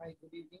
Hi, good evening.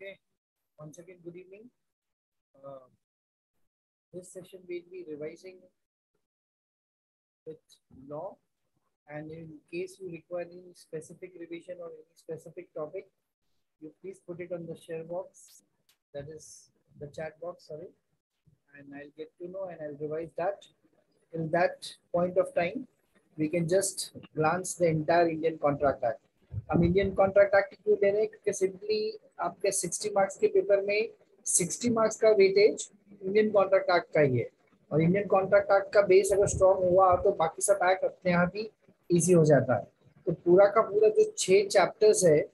Okay, once again, good evening. Uh, this session we'll be revising with law, and in case you require any specific revision or any specific topic, you please put it on the share box, that is the chat box, sorry, and I'll get to know and I'll revise that. In that point of time, we can just glance the entire Indian Contract Act. हम Indian contract act क्यों ले रहे हैं? क्योंकि simply आपके 60 marks के paper में 60 marks का वेटेज इंडियन कॉन्ट्रैक्ट एक्ट का ही है। और इंडियन कॉन्ट्रैक्ट एक्ट का बेस अगर स्ट्रॉन्ग हुआ तो बाकी सब एक्ट अपने आप ही इजी हो जाता है। तो पूरा का पूरा जो छह चैप्टर्स है,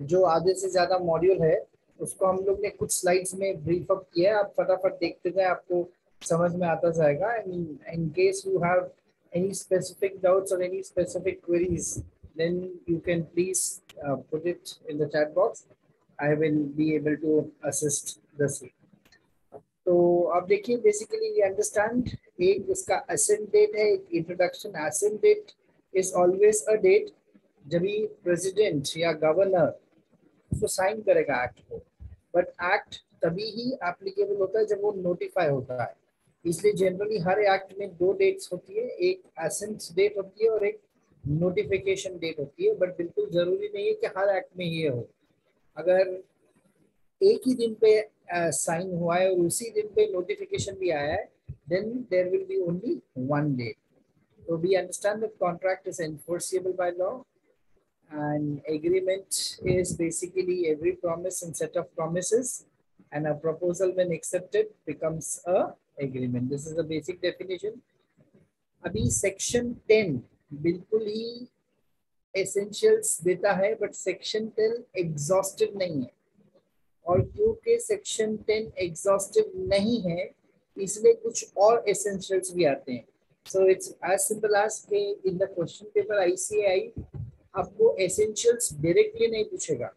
जो आधे से ज़्यादा मॉड्यूल है, उसको हम लोग ने कुछ स्लाइड्स में ब्रीफ अप किया है। आप फटाफट देखते जाए, आपको समझ में आता जाएगा। And in case you have any specific doubts or any specific queries then you can please uh, put it in the chat box. I will be able to assist the same. तो अब देखिए basically ये understand एक इसका ascent date है एक introduction assent date is always a date जब भी प्रेसिडेंट या गवर्नर उसको साइन करेगा एक्ट को बट एक्ट तभी ही एप्लीकेबल होता है जब वो नोटिफाई होता है इसलिए जनरली हर एक्ट में दो डेट्स होती है एक एसेंट डेट होती है और एक नोटिफिकेशन डेट होती है बट बिल्कुल ज़रूरी नहीं है कि हर एक्ट में ये हो। अगर एक ही दिन पे साइन uh, हुआ है और उसी दिन पे नोटिफिकेशन भी आया है then there will be only one date तो we understand that contract is enforceable by law and agreement is basically every promise and set of promise and a proposal when accepted becomes a this is a basic definition अभी section ten बिल्कुल ही essentials देता है but section ten exhaustive नहीं है। और क्योंकि section ten exhaustive नहीं है, इसलिए कुछ और एसेंशियल्स भी आते हैं। So it's as simple as के in the question paper ICI आपको एसेंशियल्स डायरेक्टली नहीं पूछेगा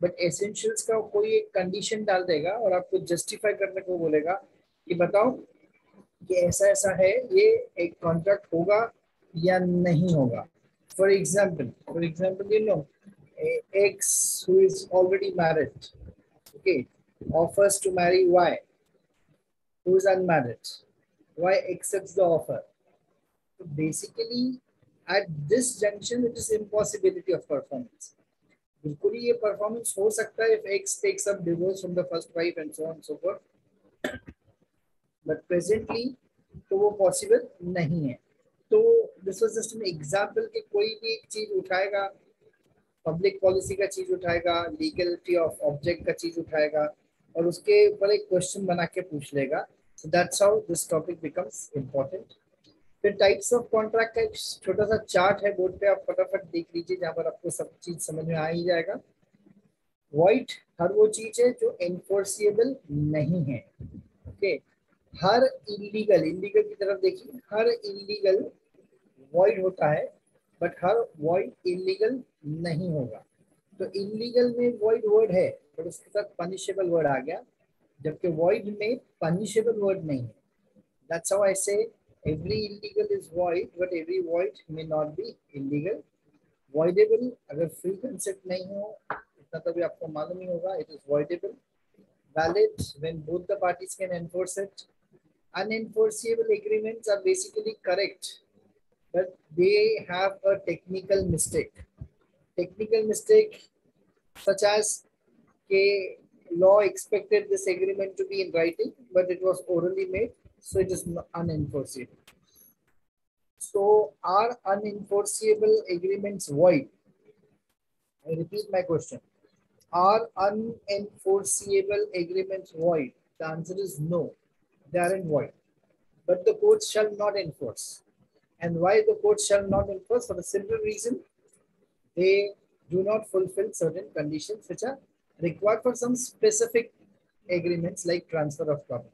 बट एसेंशियल्स का कोई एक कंडीशन डाल देगा और आपको जस्टिफाई करने को बोलेगा कि बताओ कि ऐसा ऐसा है, ये एक कॉन्ट्रैक्ट होगा या नहीं होगा। फॉर एग्ज़ाम्पल फॉर एग्ज़ाम्पल ये लो x is already married okay offers to marry y who is unmarried y accept the offer basically at this junction it is impossibility of performance बिल्कुल ये परफॉर्मेंस हो सकता है if x takes up divorce from the first wife and so on so for but presently तो वो possible नहीं है। तो this was just an example कि कोई भी एक चीज़ उठाएगा पब्लिक पॉलिसी का चीज़ उठाएगा लीगलिटी ऑफ़ ऑब्जेक्ट का चीज़ उठाएगा, और उसके ऊपर एक क्वेश्चन बना के पूछ लेगा। So that's how this topic becomes important फिर टाइप्स ऑफ़ कॉन्ट्रैक्ट का एक छोटा सा चार्ट है बोर्ड पे, आप फटाफट देख लीजिए, जहाँ पर आपको सब चीज़ समझ में आ ही जाएगा। वाइट हर वो चीज़ है जो एनफोर्सिएबल नहीं है। Okay okay? हर इलीगल इलीगल की तरफ़ देखिए, हर इलीगल वॉइड होता है बट हर वॉइड इलीगल नहीं होगा। तो इलीगल में वॉइड वर्ड है बट उसके साथ पनिशेबल वर्ड आ गया जबकि वॉइड में पनिशेबल वर्ड नहीं है। That's how I say every illegal is void but every void may not be illegal voidable अगर फ्री कंसेप्ट नहीं हो इतना तो भी आपको मालूम ही होगा it is voidable valid when both the parties can enforce it unenforceable agreements are basically correct, but they have a technical mistake. Technical mistake such as K law expected this agreement to be in writing, but it was orally made, so it is unenforceable. So are unenforceable agreements void? I repeat my question. Are unenforceable agreements void? The answer is no they are in void. But the courts shall not enforce. And why the court shall not enforce? For the simple reason, they do not fulfill certain conditions which are required for some specific agreements like transfer of property.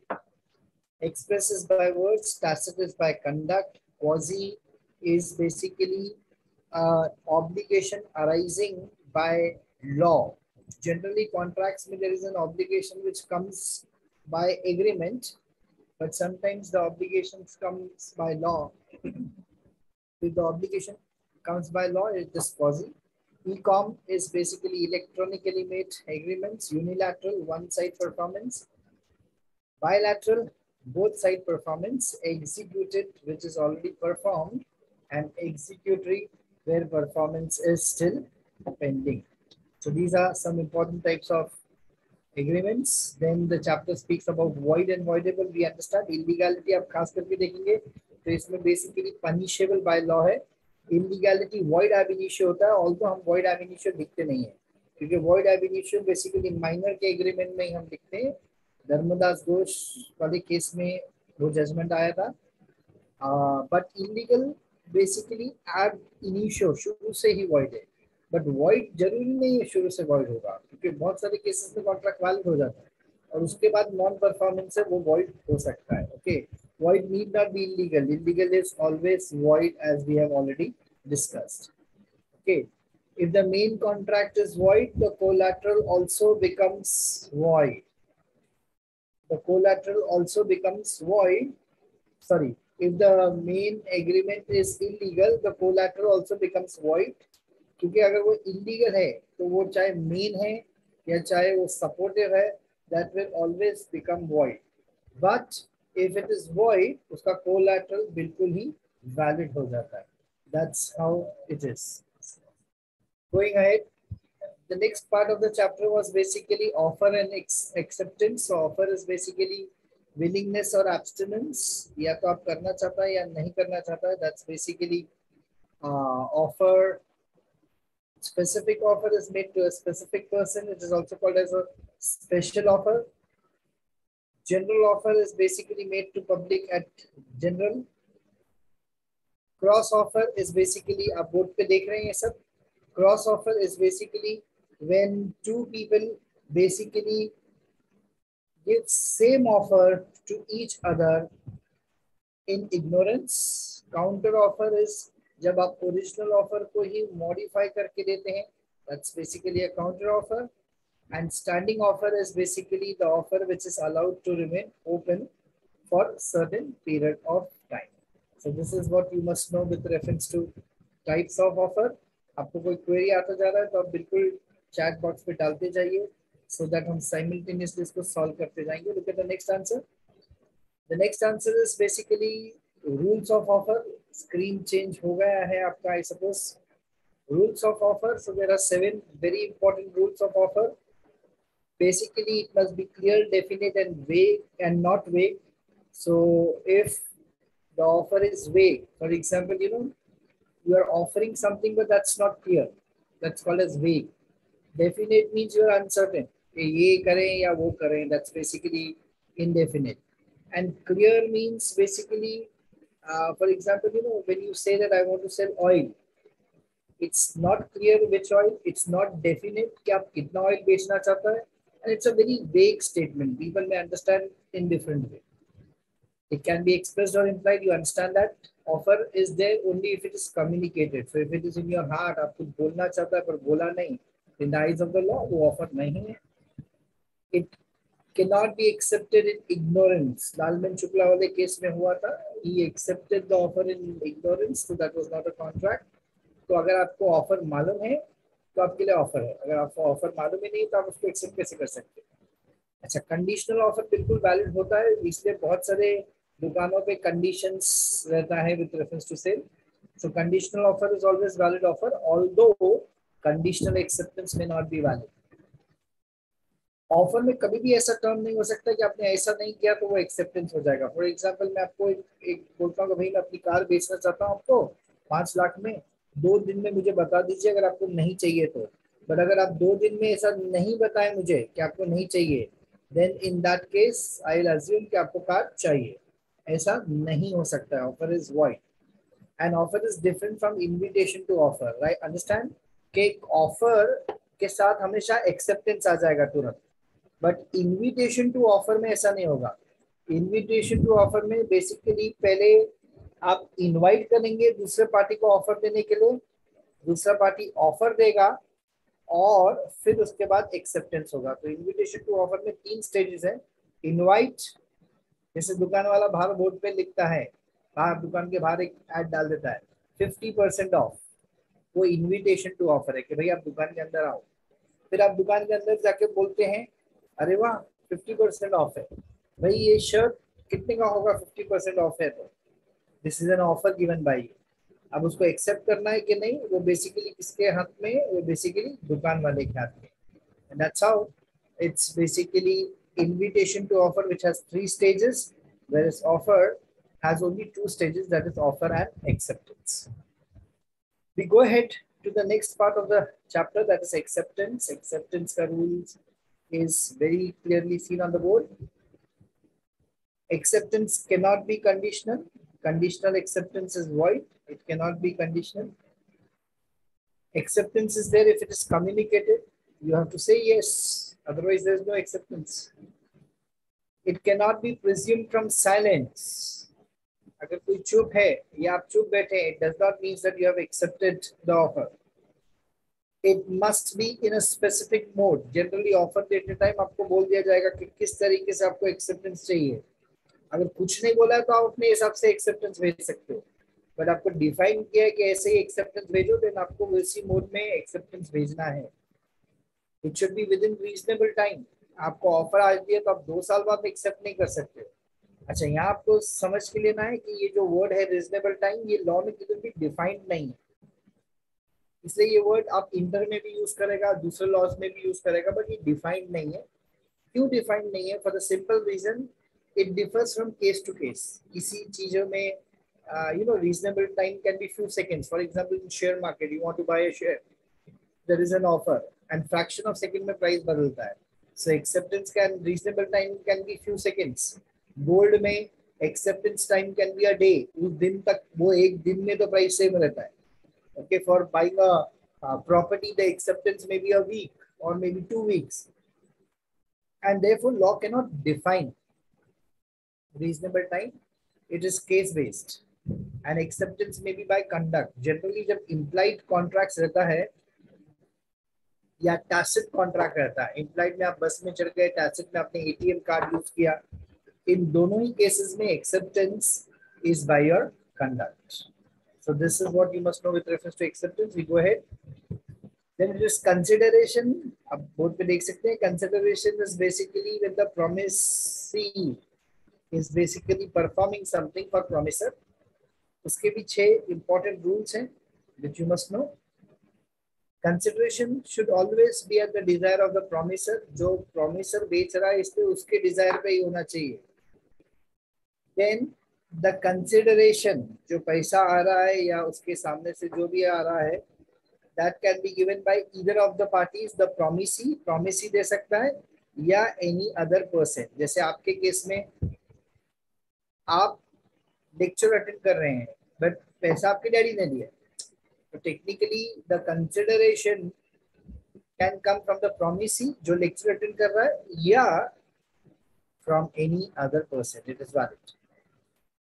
Express is by words, tacit is by conduct, quasi is basically uh, obligation arising by law. Generally, contracts, there is an obligation which comes by agreement but sometimes the obligations comes by law. if the obligation comes by law, it is quasi. ECOM is basically electronically made agreements, unilateral, one side performance, bilateral, both side performance, executed, which is already performed, and executory, where performance is still pending. So these are some important types of agreements. Then the chapter speaks about void and voidable. We understand illegality आप खास करके देखेंगे तो इसमें basically punishable by law है illegality void ab initio होता है also हम void ab initio लिखते नहीं है क्योंकि void ab initio basically minor के agreement में ही हम लिखते हैं धर्मदास घोष वाले केस में वो जजमेंट आया था but illegal basically ab initio शुरू से ही void है बट वॉइड ज़रूरी नहीं है शुरू से वॉइड होगा, क्योंकि बहुत सारे केसेस में कॉन्ट्रैक्ट वैलिड हो जाता है। और उसके बाद नॉन परफॉर्मेंस है वो वॉइड हो सकता है okay void need not be illegal illegal is always void as we have already discussed okay if the main contract is void the collateral also becomes void the collateral also becomes void sorry if the main agreement is illegal the collateral also becomes void क्योंकि अगर वो illegal है तो वो चाहे main है या चाहे वो सपोर्टिव है that will always become void but if it is void उसका कोलेट्रल बिल्कुल ही वैलिड हो जाता है. That's how it is going ahead the next part of the chapter was basically offer and acceptance offer is basically willingness और abstinence या तो आप करना चाहता है या नहीं करना चाहता है that's basically offer specific offer is made to a specific person. It is also called as a special offer. General offer is basically made to public at general. Cross offer is basically a board pe dekh rahe hain sab. Cross offer is basically when two people basically give same offer to each other in ignorance. Counter offer is जब आप original offer को ही modify करके देते हैं that's basically a counter offer and standing offer is basically the offer which is allowed to remain open for certain period of time so this is what you must know with reference to types of offer आपको कोई query आता जा रहा है तो आप बिल्कुल chat box पे डालते जाइए सो दैट हम साइमल्टेनियसली इसको सॉल्व करते जाएँगे. Look at the next answer the next answer is basically rules of offer. Screen change हो गया है आपका I suppose rules of offer so there are seven very important rules of offer basically it must be clear definite and vague and not vague So if the offer is vague, for example, you know, you are offering something, but that's not clear. That's called as vague. Definite means you are uncertain. ये करें या वो करें that's basically indefinite and clear means basically uh, for example you know when you say that i want to sell oil it's not clear which oil it's not definite कि आप कितना oil बेचना चाहता है and it's a very vague statement people may understand in different way it can be expressed or implied you understand that offer is there only if it is communicated so if it is in your heart आप कुछ बोलना चाहता है पर बोला नहीं in the eyes of the law वो offer नहीं है it cannot be accepted in ignorance. Lalman Shukla wale case में हुआ था he accepted the offer in ignorance, so that was not a contract. तो अगर आपको ऑफ़र मालूम है तो आपके लिए ऑफ़र है। अगर आपको ऑफ़र मालूम ही नहीं तो आप उसको एक्सेप्ट कैसे कर सकते हैं? अच्छा कंडीशनल ऑफ़र बिल्कुल वैलिड होता है, इसलिए बहुत सारे दुकानों पे कंडीशंस रहता है with reference to sale so conditional offer is always valid offer although conditional acceptance may not be valid offer में कभी भी ऐसा टर्म नहीं हो सकता कि आपने ऐसा नहीं किया तो वो एक्सेप्टेंस हो जाएगा। फॉर एग्ज़ाम्पल मैं आपको एक, एक बोलता हूँ भाई मैं अपनी कार बेचना चाहता हूँ आपको पाँच लाख में दो दिन में मुझे बता दीजिए अगर आपको नहीं चाहिए तो। बट अगर आप दो दिन में ऐसा नहीं बताए मुझे कि आपको नहीं चाहिए then in that case I assume कि आपको कार चाहिए। ऐसा नहीं हो सकता है। Offer is white and offer is different from invitation to offer right understand के ऑफ़र के साथ हमेशा एक्सेप्टेंस आ जाएगा तुरंत। बट इनविटेशन टू ऑफ़र में ऐसा नहीं होगा। इनविटेशन टू ऑफ़र में बेसिकली पहले आप इनवाइट करेंगे दूसरे पार्टी को ऑफ़र देने के लिए, दूसरा पार्टी ऑफ़र देगा और फिर उसके बाद एक्सेप्टेंस होगा। तो इनविटेशन टू ऑफ़र में तीन स्टेजेस है। इनवाइट जैसे दुकान वाला बाहर बोर्ड पे लिखता है, बाहर दुकान के बाहर एक एड डाल देता है फिफ्टी परसेंट ऑफ़ वो इनविटेशन टू ऑफ़र है कि भाई आप दुकान के अंदर आओ। फिर आप दुकान के अंदर जाके बोलते हैं अरे वाह 50% परसेंट ऑफ़ है। भाई, ये शर्ट कितने का होगा? 50% परसेंट ऑफ़ है तो। This is an offer given by you अब उसको एक्सेप्ट करना है कि नहीं, वो बेसिकली किसके हाथ में वो बेसिकली दुकान वाले के हाथ में and that's how it's basically invitation to offer which has three stages where is offer has only two stages that is offer and acceptance we go ahead to the next part of the chapter that is acceptance acceptance का rules is very clearly seen on the board. Acceptance cannot be conditional. Conditional acceptance is void. It cannot be conditional. Acceptance is there if it is communicated. You have to say yes. Otherwise, there is no acceptance. It cannot be presumed from silence. अगर कोई चुप है या आप चुप बैठे it does not mean that you have accepted the offer. It must be in a specific mode generally offer देते time आपको बोल दिया जाएगा कि किस तरीके से आपको एक्सेप्टेंस चाहिए। अगर कुछ नहीं बोला है तो आप अपने हिसाब से एक्सेप्टेंस भेज सकते हो। बट आपको डिफाइन किया है कि ऐसे ही एक्सेप्टेंस भेजो देन आपको वैसी मोड में एक्सेप्टेंस भेजना है। It should be within reasonable time आपको ऑफ़र आ दिया तो आप दो साल बाद एक्सेप्ट नहीं कर सकते। अच्छा यहाँ आपको समझ के लेना है कि ये जो वर्ड है रीजनेबल टाइम ये लॉ में किधर भी डिफाइंड नहीं है। इसलिए ये वर्ड आप इंटर में भी यूज़ करेगा, दूसरे लॉज में भी यूज़ करेगा बट ये डिफाइंड नहीं है। क्यों डिफाइंड नहीं है? For the simple reason it differs from case to case किसी चीज़ों में you know reasonable time can be few seconds for example in share market you want to buy a share there is an offer and fraction of second में price बदलता है। So acceptance can reasonable time can be few seconds gold में acceptance time can be a day उस दिन तक, वो एक दिन में तो प्राइस सेम रहता है। Okay, for buying a, a property, the acceptance may be a week or maybe two weeks. And therefore, law cannot define reasonable time. It is case based. And acceptance may be by conduct. Generally, जब implied contracts रहता है या tacit contract रहता है implied में आप बस में चढ़ गए tacit में आपने ATM कार्ड यूज़ किया इन दोनों ही केसेस में acceptance is by your conduct. So this is what you must know with reference to acceptance. We go ahead. Then it is consideration. अब बोर्ड पे देख सकते हैं consideration is basically when the promisee is basically performing something for promiser. उसके भी छह important rules हैं which you must know. Consideration should always be at the desire of the promiser. जो promiser बेच रहा है इस उसके desire पे ही होना चाहिए देन द कंसिडरेशन, जो पैसा आ रहा है या उसके सामने से जो भी आ रहा है that can be given by either of the parties the promisee promisee दे सकता है, या एनी अदर पर्सन जैसे आपके केस में आप लेक्चर अटेंड कर रहे हैं बट पैसा आपके डैडी ने दिया। तो technically the consideration can come from the promisee जो लेक्चर अटेंड कर रहा है, या from any other person it is valid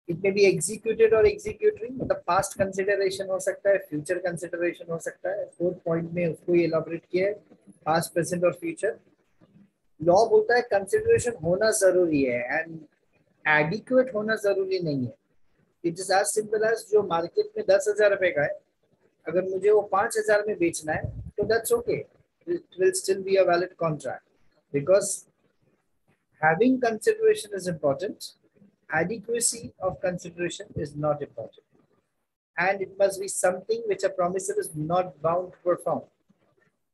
it may be executed और एग्जीक्यूटरी मतलब पास्ट कंसिडरेशन हो सकता है फ्यूचर कंसिडरेशन हो सकता है। फोर्थ पॉइंट में उसको एलाबोरेट किया है पास्ट प्रेजेंट और फ्यूचर लॉ बोलता है कंसिडरेशन होना ज़रूरी है एंड एडिक्वेट होना ज़रूरी नहीं है। It is as simple as जो मार्केट में दस हज़ार रुपए का है, अगर मुझे वो पाँच हज़ार में बेचना है तो that's okay it will still be a valid contract because having consideration is important adequacy of consideration is not important. And it must be something which a promisor is not bound to perform.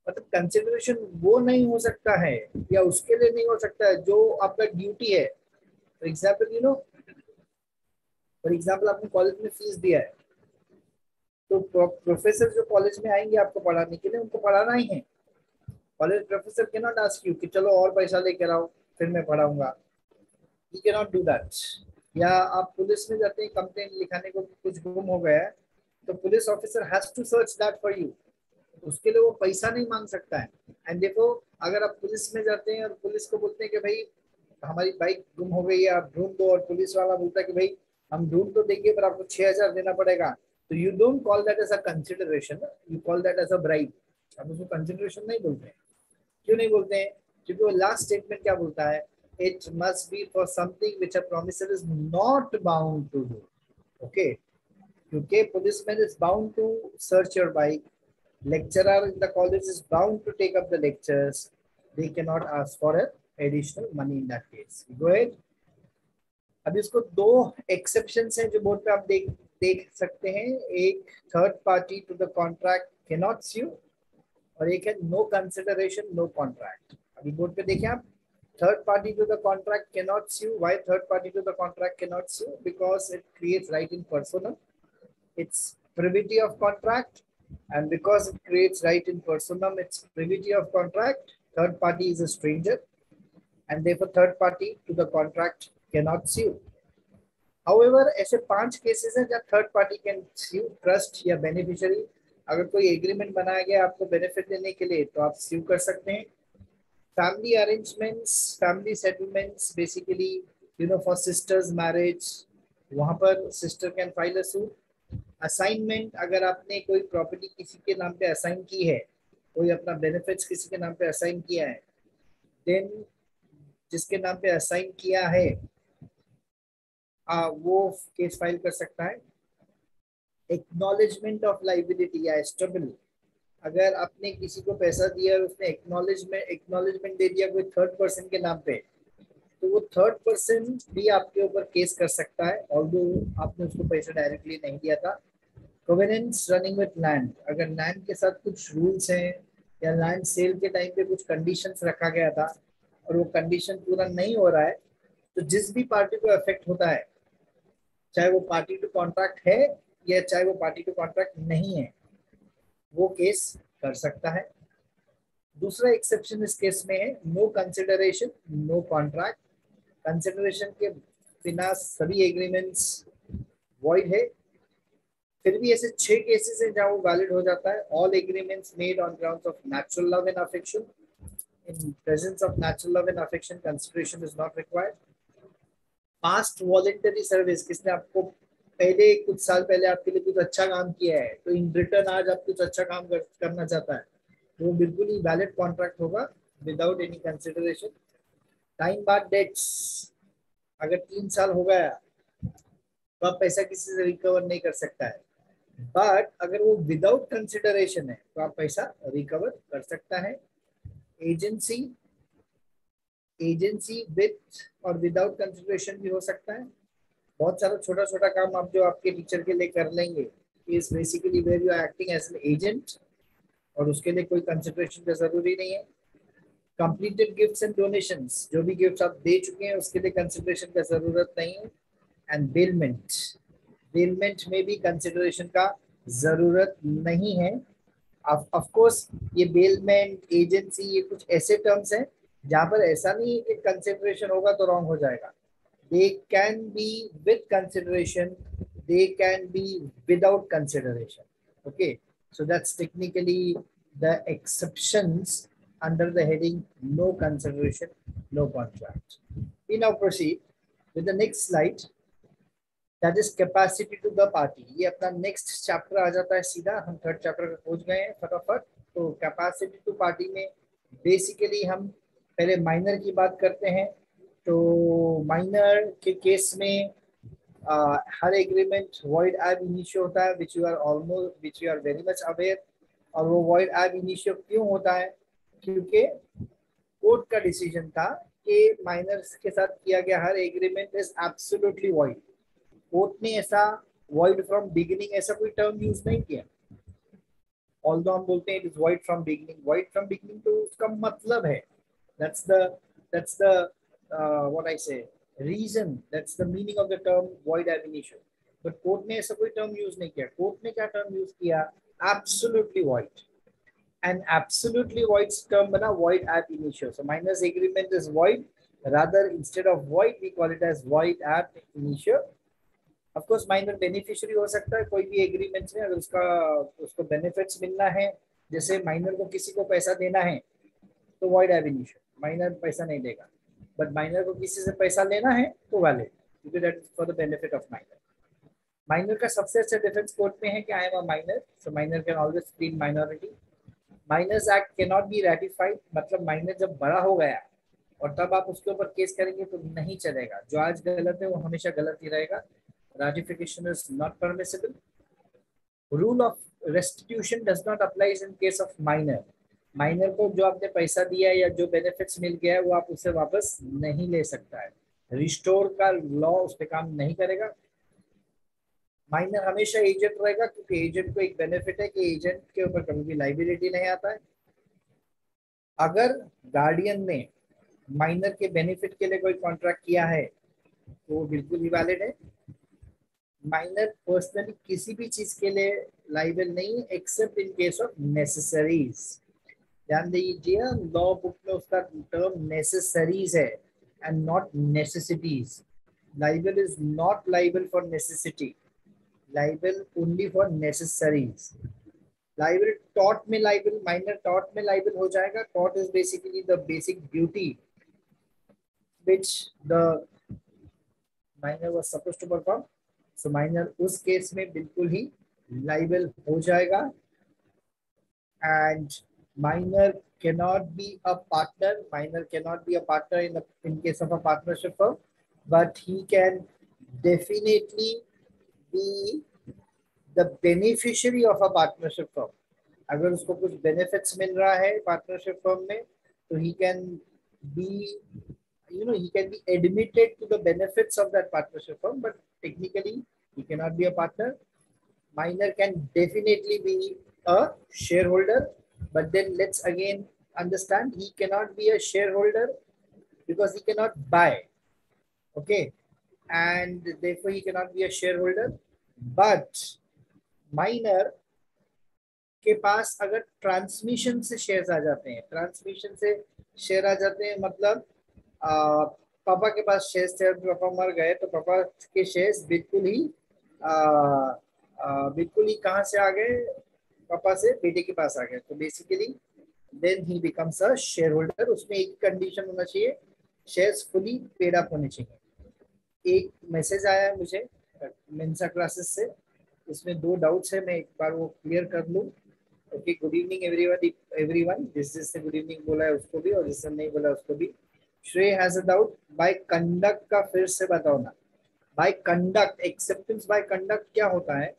मतलब consideration वो नहीं हो सकता है, या उसके लिए नहीं हो सकता है, जो आपका ड्यूटी है। For example you know for example आपने कॉलेज में फ़ीस दिया है। तो प्रोफेसर जो कॉलेज में आएँगे आपको पढ़ाने के लिए, उनको पढ़ाना ही है। College professor can not ask you कि, चलो और पैसा लेकर आओ, फिर मैं पढ़ाऊँगा। You can not do that या आप पुलिस में जाते हैं कंप्लेन लिखाने को कुछ गुम हो गया है तो police officer has to search that for you उसके लिए वो पैसा नहीं मांग सकता है। एंड देखो, अगर आप पुलिस में जाते हैं और पुलिस को बोलते हैं कि भाई, हमारी बाइक गुम हो गई है, आप ढूंढ दो। और पुलिस वाला बोलता है कि भाई, हम ढूंढ तो देंगे, पर आपको छह हज़ार देना पड़ेगा। तो you don't call that as a consideration you call that as a bribe आप उसको कंसिडरेशन नहीं बोलते हैं। क्यों नहीं बोलते हैं? क्योंकि वो लास्ट स्टेटमेंट क्या बोलता है? It must be for something which a promisor is not bound to do okay क्योंकि policeman is bound to search your bike lecturer in the college is bound to take up the lectures. They cannot ask for a additional money in that case. Go ahead. अब इसको दो exception हैं जो board पे आप देख देख सकते हैं एक third party to the contract can not sue और एक है नो कंसिडरेशन नो कॉन्ट्रैक्ट अभी बोर्ड पे देखें आप third party to the contract cannot sue why third party to the contract cannot sue because it creates right in personam it's privity of contract And because it creates right in personam, it's privity of contract. Third party is a stranger. And therefore, third party to the contract cannot sue. However, ऐसे पाँच cases हैं जहाँ third party can sue trust या beneficiary अगर कोई agreement बनाया गया आपको बेनिफिट देने के लिए तो आप स्यू कर सकते हैं family arrangements family settlements basically you know for sisters marriage वहाँ पर sister can file a suit assignment अगर आपने कोई प्रॉपर्टी किसी के नाम पे असाइन की है कोई अपना बेनिफिट्स किसी के नाम पे असाइन किया है देन जिसके नाम पे असाइन किया है आ, वो केस फ़ाइल कर सकता है. एक्नॉलेजमेंट ऑफ़ लाइबिलिटी या एस्टेबल अगर आपने किसी को पैसा दिया और उसने एक्नॉलेजमेंट एक्नॉलेजमेंट दे दिया कोई थर्ड पर्सन के नाम पे तो वो थर्ड पर्सन भी आपके ऊपर केस कर सकता है और जो आपने उसको पैसा डायरेक्टली नहीं दिया था। कोवेनेंस रनिंग विद लैंड अगर लैंड के साथ कुछ रूल्स हैं, या लैंड सेल के टाइम पे कुछ कंडीशंस रखा गया था, और वो कंडीशन पूरा नहीं हो रहा है तो जिस भी पार्टी को अफेक्ट होता है, चाहे वो पार्टी टू कॉन्ट्रैक्ट है या चाहे वो पार्टी टू कॉन्ट्रैक्ट नहीं है वो केस कर सकता है। दूसरा एक्सेप्शन इस केस में है no consideration no contract consideration के बिना सभी एग्रीमेंट्स वॉइड है। फिर भी ऐसे छह केसेस हैं जहाँ वो वैलिड हो जाता है। All agreements made on grounds of natural love and affection in presence of natural love and affection consideration is not required past voluntary service किसने आपको पहले कुछ साल पहले आपके लिए कुछ अच्छा काम किया है तो इन रिटर्न आज आप कुछ अच्छा काम कर, करना चाहता है वो बिल्कुल ही वैलिड कॉन्ट्रैक्ट होगा without any consideration time barred debts अगर तीन साल हो गया तो आप पैसा किसी से रिकवर नहीं कर सकता है। बट अगर वो विदाउट कंसिडरेशन है तो आप पैसा रिकवर कर सकता है। एजेंसी एजेंसी विथ और विदाउट कंसिडरेशन भी हो सकता है। बहुत सारा छोटा छोटा काम आप जो आपके टीचर के लिए कर लेंगे is basically where you are acting as an agent और उसके लिए कोई कंसिडरेशन का ज़रूरी नहीं है। कंप्लीटेड गिफ्ट्स एंड डोनेशंस जो भी गिफ्ट्स आप दे चुके हैं, उसके लिए कंसिडरेशन का ज़रूरत नहीं है। एंड बेलमेंट बेलमेंट में भी कंसिडरेशन का ज़रूरत नहीं है। ऑफ़ कोर्स ये बेलमेंट एजेंसी ये कुछ ऐसे टर्म्स हैं, जहाँ पर ऐसा नहीं है कि कंसिडरेशन होगा तो रॉन्ग हो जाएगा। They can be with consideration they can be without consideration okay so that's technically the exceptions under the heading, no consideration, no contract. We now proceed with the next slide. That is capacity to the party ये अपना next chapter आ जाता है सीधा। हम third chapter में पहुँच गए हैं फटाफट। तो कैपेसिटी टू पार्टी में बेसिकली हम पहले माइनर की बात करते हैं। तो माइनर के केस में uh, हर एग्रीमेंट वॉइड एब इनिशियो होता है which you are almost which you are very much aware और वो वॉइड एब इनिशियो क्यों होता है? क्योंकि कोर्ट का डिसीज़न था कि माइनर्स के साथ किया गया हर agreement is absolutely void court ने ऐसा वॉइड फ्रॉम बिगिनिंग ऐसा कोई टर्म यूज़ नहीं किया। ऑल दो हम बोलते हैं it is void from beginning void from beginning तो उसका मतलब है। That's the that's the what I say reason that's the meaning of the term void ab initio but court ने ऐसा कोई टर्म यूज़ नहीं किया कोर्ट ने क्या टर्म यूज़ किया absolutely void and absolutely void term बना void ab initio so minor's agreement is void rather, instead of void, we call it as void ab initio of course minor beneficiary हो सकता है, कोई भी agreement में अगर उसका, उसको बेनिफिट्स मिलना है, जैसे माइनर को किसी को पैसा देना है तो वॉइड एविन्यूशन माइनर पैसा नहीं देगा. बट माइनर को किसी से पैसा लेना है तो that for the benefit of minor minor का सबसे अच्छा डिफेंस कोर्ट में है कि I am a minor so minor can always plead minority minors act can not be ratified मतलब माइनर जब बड़ा हो गया और तब आप उसके ऊपर केस करेंगे तो नहीं चलेगा। जो आज गलत है, वो हमेशा गलत ही रहेगा। Ratification is not permissible. Rule of restitution does not apply in case of minor. Minor को जो आपने पैसा दिया है या जो बेनिफिट्स मिल गया है, वो आप उसे वापस नहीं ले सकता है। रिस्टोर का लॉ उस पर काम नहीं करेगा। माइनर हमेशा एजेंट रहेगा, क्योंकि एजेंट को एक बेनिफिट है कि एजेंट के ऊपर कभी भी लाइबिलिटी नहीं आता है। अगर गार्डियन ने माइनर के बेनिफिट के लिए कोई कॉन्ट्रैक्ट किया है तो वो बिल्कुल ही वैलिड है। माइनर पर्सनली किसी भी चीज़ के लिए लाइबल नहीं है except in case of necessaries ध्यान दीजिए लॉ बुक में उसका टर्म नेसेसरीज है and not necessities liable is not liable for necessity liable only for necessaries liable taught में लाइबल माइनर टॉट में लाइबल हो जाएगा. Taught is basically the basic duty which the minor was supposed to perform. So minor उस case में बिल्कुल ही liable हो जाएगा. And minor cannot be a partner minor cannot be a partner in the in case of a partnership firm but he can definitely be the beneficiary of a partnership firm अगर उसको कुछ benefits मिल रहा है partnership firm में तो ही can be you know he can be admitted to the benefits of that partnership firm but technically he cannot be a partner minor can definitely be a shareholder but then let's again understand he cannot be a shareholder because he cannot buy okay and therefore he cannot be a shareholder but minor के पास अगर transmission से shares आ जाते हैं transmission से share आ जाते हैं मतलब पापा के पास शेयर्स थे पापा मर गए तो पापा के शेयर्स बिल्कुल ही बिल्कुल ही कहाँ से आ गए पापा से बेटे के पास आ गए तो basically then he becomes a shareholder उसमें एक कंडीशन होना चाहिए। शेयर्स फुली पेड अप होने चाहिए। एक मैसेज आया है मुझे मेंसा क्लासेस से। उसमें दो डाउट्स है, मैं एक बार वो क्लियर कर लूँ। Okay good evening everyone everyone जिस जिसने गुड इवनिंग बोला है, उसको भी, और जिसने नहीं बोला उसको भी। Shreya has a doubt by conduct का फिर से बताओ ना। By conduct acceptance by conduct क्या होता है?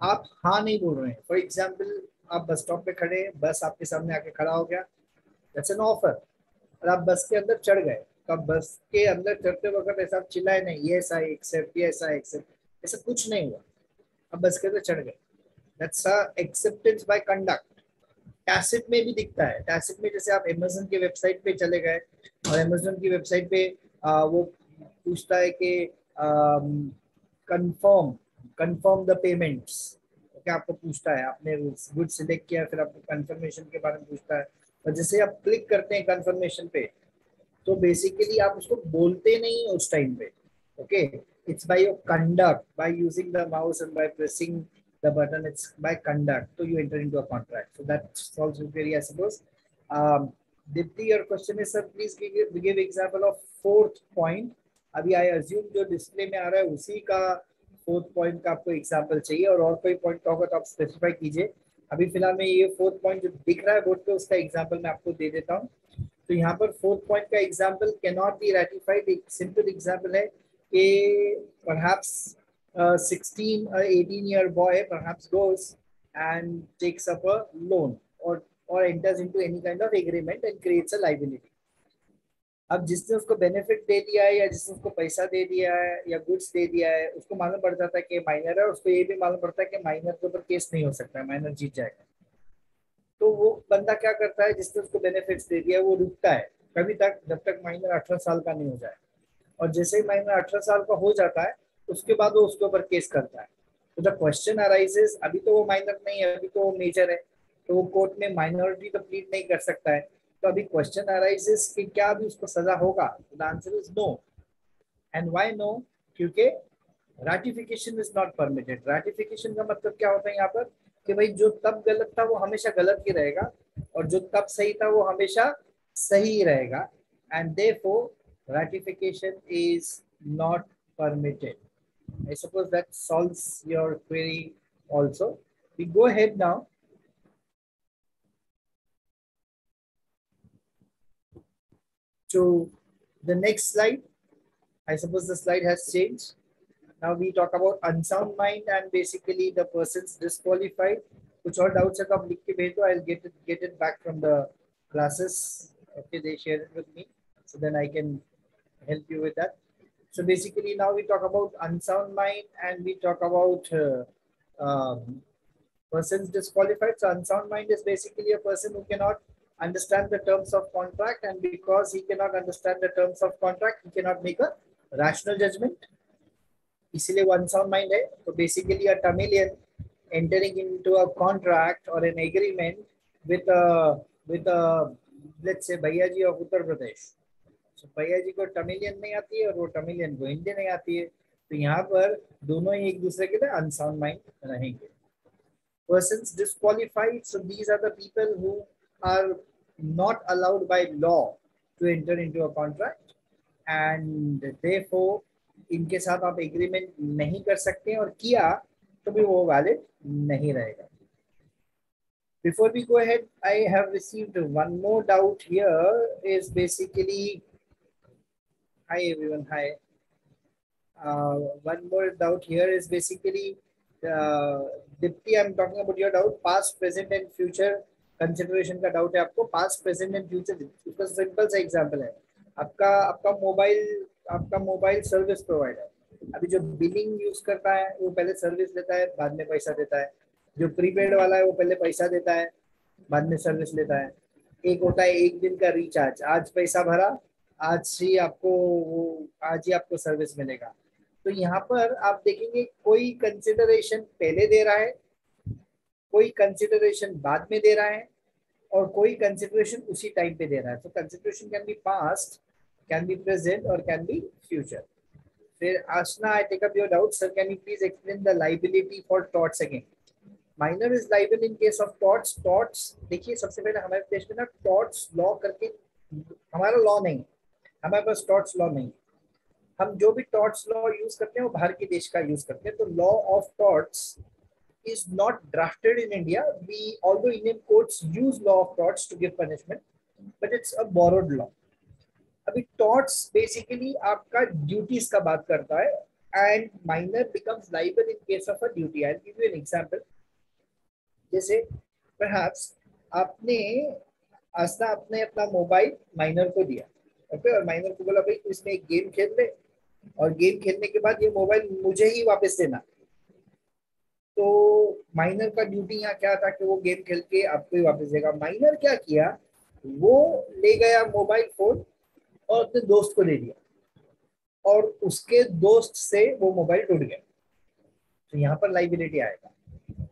आप हाँ नहीं बोल रहे हैं। फॉर एग्ज़ाम्पल आप बस स्टॉप पे खड़े हैं बस आपके सामने आके खड़ा हो गया। दैट्स एन ऑफ़र और आप बस के अंदर चढ़ गए। तो आप बस के अंदर चढ़ते वक्त ऐसा आप चिल्लाए नहीं ये आई एक्सेप्ट ये आई एक्सेप्ट ऐसा कुछ नहीं हुआ। आप बस के अंदर चढ़ गए। That's acceptance by conduct tacit में भी दिखता है। टैसिट में जैसे आप अमेजोन के वेबसाइट पे चले गए और अमेजोन की वेबसाइट पे आ, वो पूछता है कि कंफर्म कंफर्म द पेमेंट्स क्या आपको पूछता है आपने गुड सिलेक्ट किया फिर आपको कंफर्मेशन के बारे में पूछता है। और जैसे आप क्लिक करते हैं कंफर्मेशन पे तो बेसिकली आप उसको बोलते नहीं उस टाइम पे। Okay it's by your conduct by using the mouse and by pressing the button it's by conduct so you enter into a contract. So that solves the query i suppose. Um dipti your question is sir please give, give example of fourth point. अभी I assume जो display में आ रहा है उसी का fourth point का आपको example चाहिए और और कोई पॉइंट का होगा तो आप स्पेसिफाई कीजिए। अभी फ़िलहाल में ये फोर्थ पॉइंट जो दिख रहा है बोर्ड पे उसका एग्ज़ाम्पल मैं आपको दे देता हूँ। तो यहाँ पर फोर्थ पॉइंट का example can not be ratified एक सिंपल एग्ज़ाम्पल है कि perhaps sixteen eighteen year boy perhaps and takes up a loan or or enters into any kind of agreement and creates a liability. अब जिसने उसको benefit दे दिया है या जिसने उसको पैसा दे दिया है या गुड्स दे दिया है, उसको मालूम पड़ जाता है कि माइनर है उसको ये भी मालूम पड़ता है कि माइनर के ऊपर केस नहीं हो सकता है माइनर जीत जाएगा। तो वो बंदा क्या करता है, जिसने उसको बेनिफिट्स दे दिया, वो रुकता है। कभी तक, जब तक माइनर अठारह साल का नहीं हो जाए। और जैसे ही माइनर अठारह साल का हो जाता है, उसके बाद वो उसके ऊपर केस करता है। तो द क्वेश्चन अराइजेस अभी तो वो माइनर नहीं है, अभी तो वो मेजर है। तो वो कोर्ट में माइनॉरिटी तो प्लीड नहीं कर सकता है। तो अभी क्वेश्चन अराइजेस कि क्या अभी उसको सजा होगा the answer is no and why no क्योंकि ratification is not permitted ratification का मतलब क्या होता है यहाँ पर कि भाई जो तब गलत था वो हमेशा गलत ही रहेगा और जो तब सही था वो हमेशा सही रहेगा and they ratification is not permitted. I suppose that solves your query also. We go ahead now. to the next slide. I suppose the slide has changed. Now we talk about unsound mind and basically the persons disqualified. Which all doubts are to aap likh ke. I'll get it get it back from the classes. Okay, they share it with me, so then I can help you with that. So basically, now we talk about unsound mind and we talk about uh, um, persons disqualified. So unsound mind is basically a person who cannot understand the terms of contract and because he cannot understand the terms of contract, he cannot make a rational judgment. इसीलिए वो unsound mind है तो basically a टमिलियन entering into a contract or an agreement with a with a let's say भैया जी of Uttar Pradesh so भैया जी को टमिलियन नहीं आती है और वो टमिलियन को हिंदी नहीं आती है तो यहाँ पर दोनों ही एक दूसरे के लिए अनसाउंड माइंड रहेंगे persons disqualified so these are the people who are not allowed by law to enter into a contract and therefore इनके साथ आप एग्रीमेंट नहीं कर सकते और किया तो भी वो वैलिड नहीं रहेगा before we go ahead i have received one more doubt here is basically hi everyone hi uh, one more doubt here is basically uh, Dipti, I'm talking about your doubt past present and future Consideration का doubt है, आपको past present and future उसका simple सा example है। आपका आपका mobile आपका mobile service provider अभी जो बिलिंग यूज़ करता है, वो पहले सर्विस लेता है, बाद में पैसा देता है। जो प्रीपेड वाला है, वो पहले पैसा देता है, बाद में सर्विस लेता है। एक होता है एक दिन का रिचार्ज आज पैसा भरा, आज ही आपको वो, आज ही आपको सर्विस मिलेगा। तो यहाँ पर आप देखेंगे कोई कंसिडरेशन पहले दे रहा है कोई कंसिडरेशन बाद में दे रहा है और कोई कंसिडरेशन उसी टाइम पे दे रहा है। तो consideration can be past can be present और कैन बी फ्यूचर फिर Asna I take up your doubt sir can you please explain the liability for torts again minor is liable in case of torts torts देखिए, सबसे पहले हमारे देश में ना thoughts law करके, हमारा लॉ नहीं हमारे पास टॉट्स लॉ नहीं हम जो भी टॉट्स लॉ यूज़ करते हैं, वो बाहर के देश का यूज़ करते हैं। तो law of torts is not drafted in India. We, although Indian courts use law of torts to give punishment, but it's a borrowed law. अभी torts basically आपका duties का बात करता है and minor becomes liable in case of a duty. I'll give you an example. जैसे perhaps आपने आस्था आपने अपना मोबाइल माइनर को दिया ओके okay? और माइनर को बोला भाई तू इसमें एक गेम खेल ले और गेम खेलने के बाद ये मोबाइल मुझे ही वापस देना तो माइनर का ड्यूटी यहाँ क्या था कि वो गेम खेल के आपको ही वापस देगा। माइनर क्या किया? वो ले गया मोबाइल फ़ोन और अपने दोस्त को दे दिया। और उसके दोस्त से वो मोबाइल टूट गया। तो यहाँ पर लाइबिलिटी आएगा।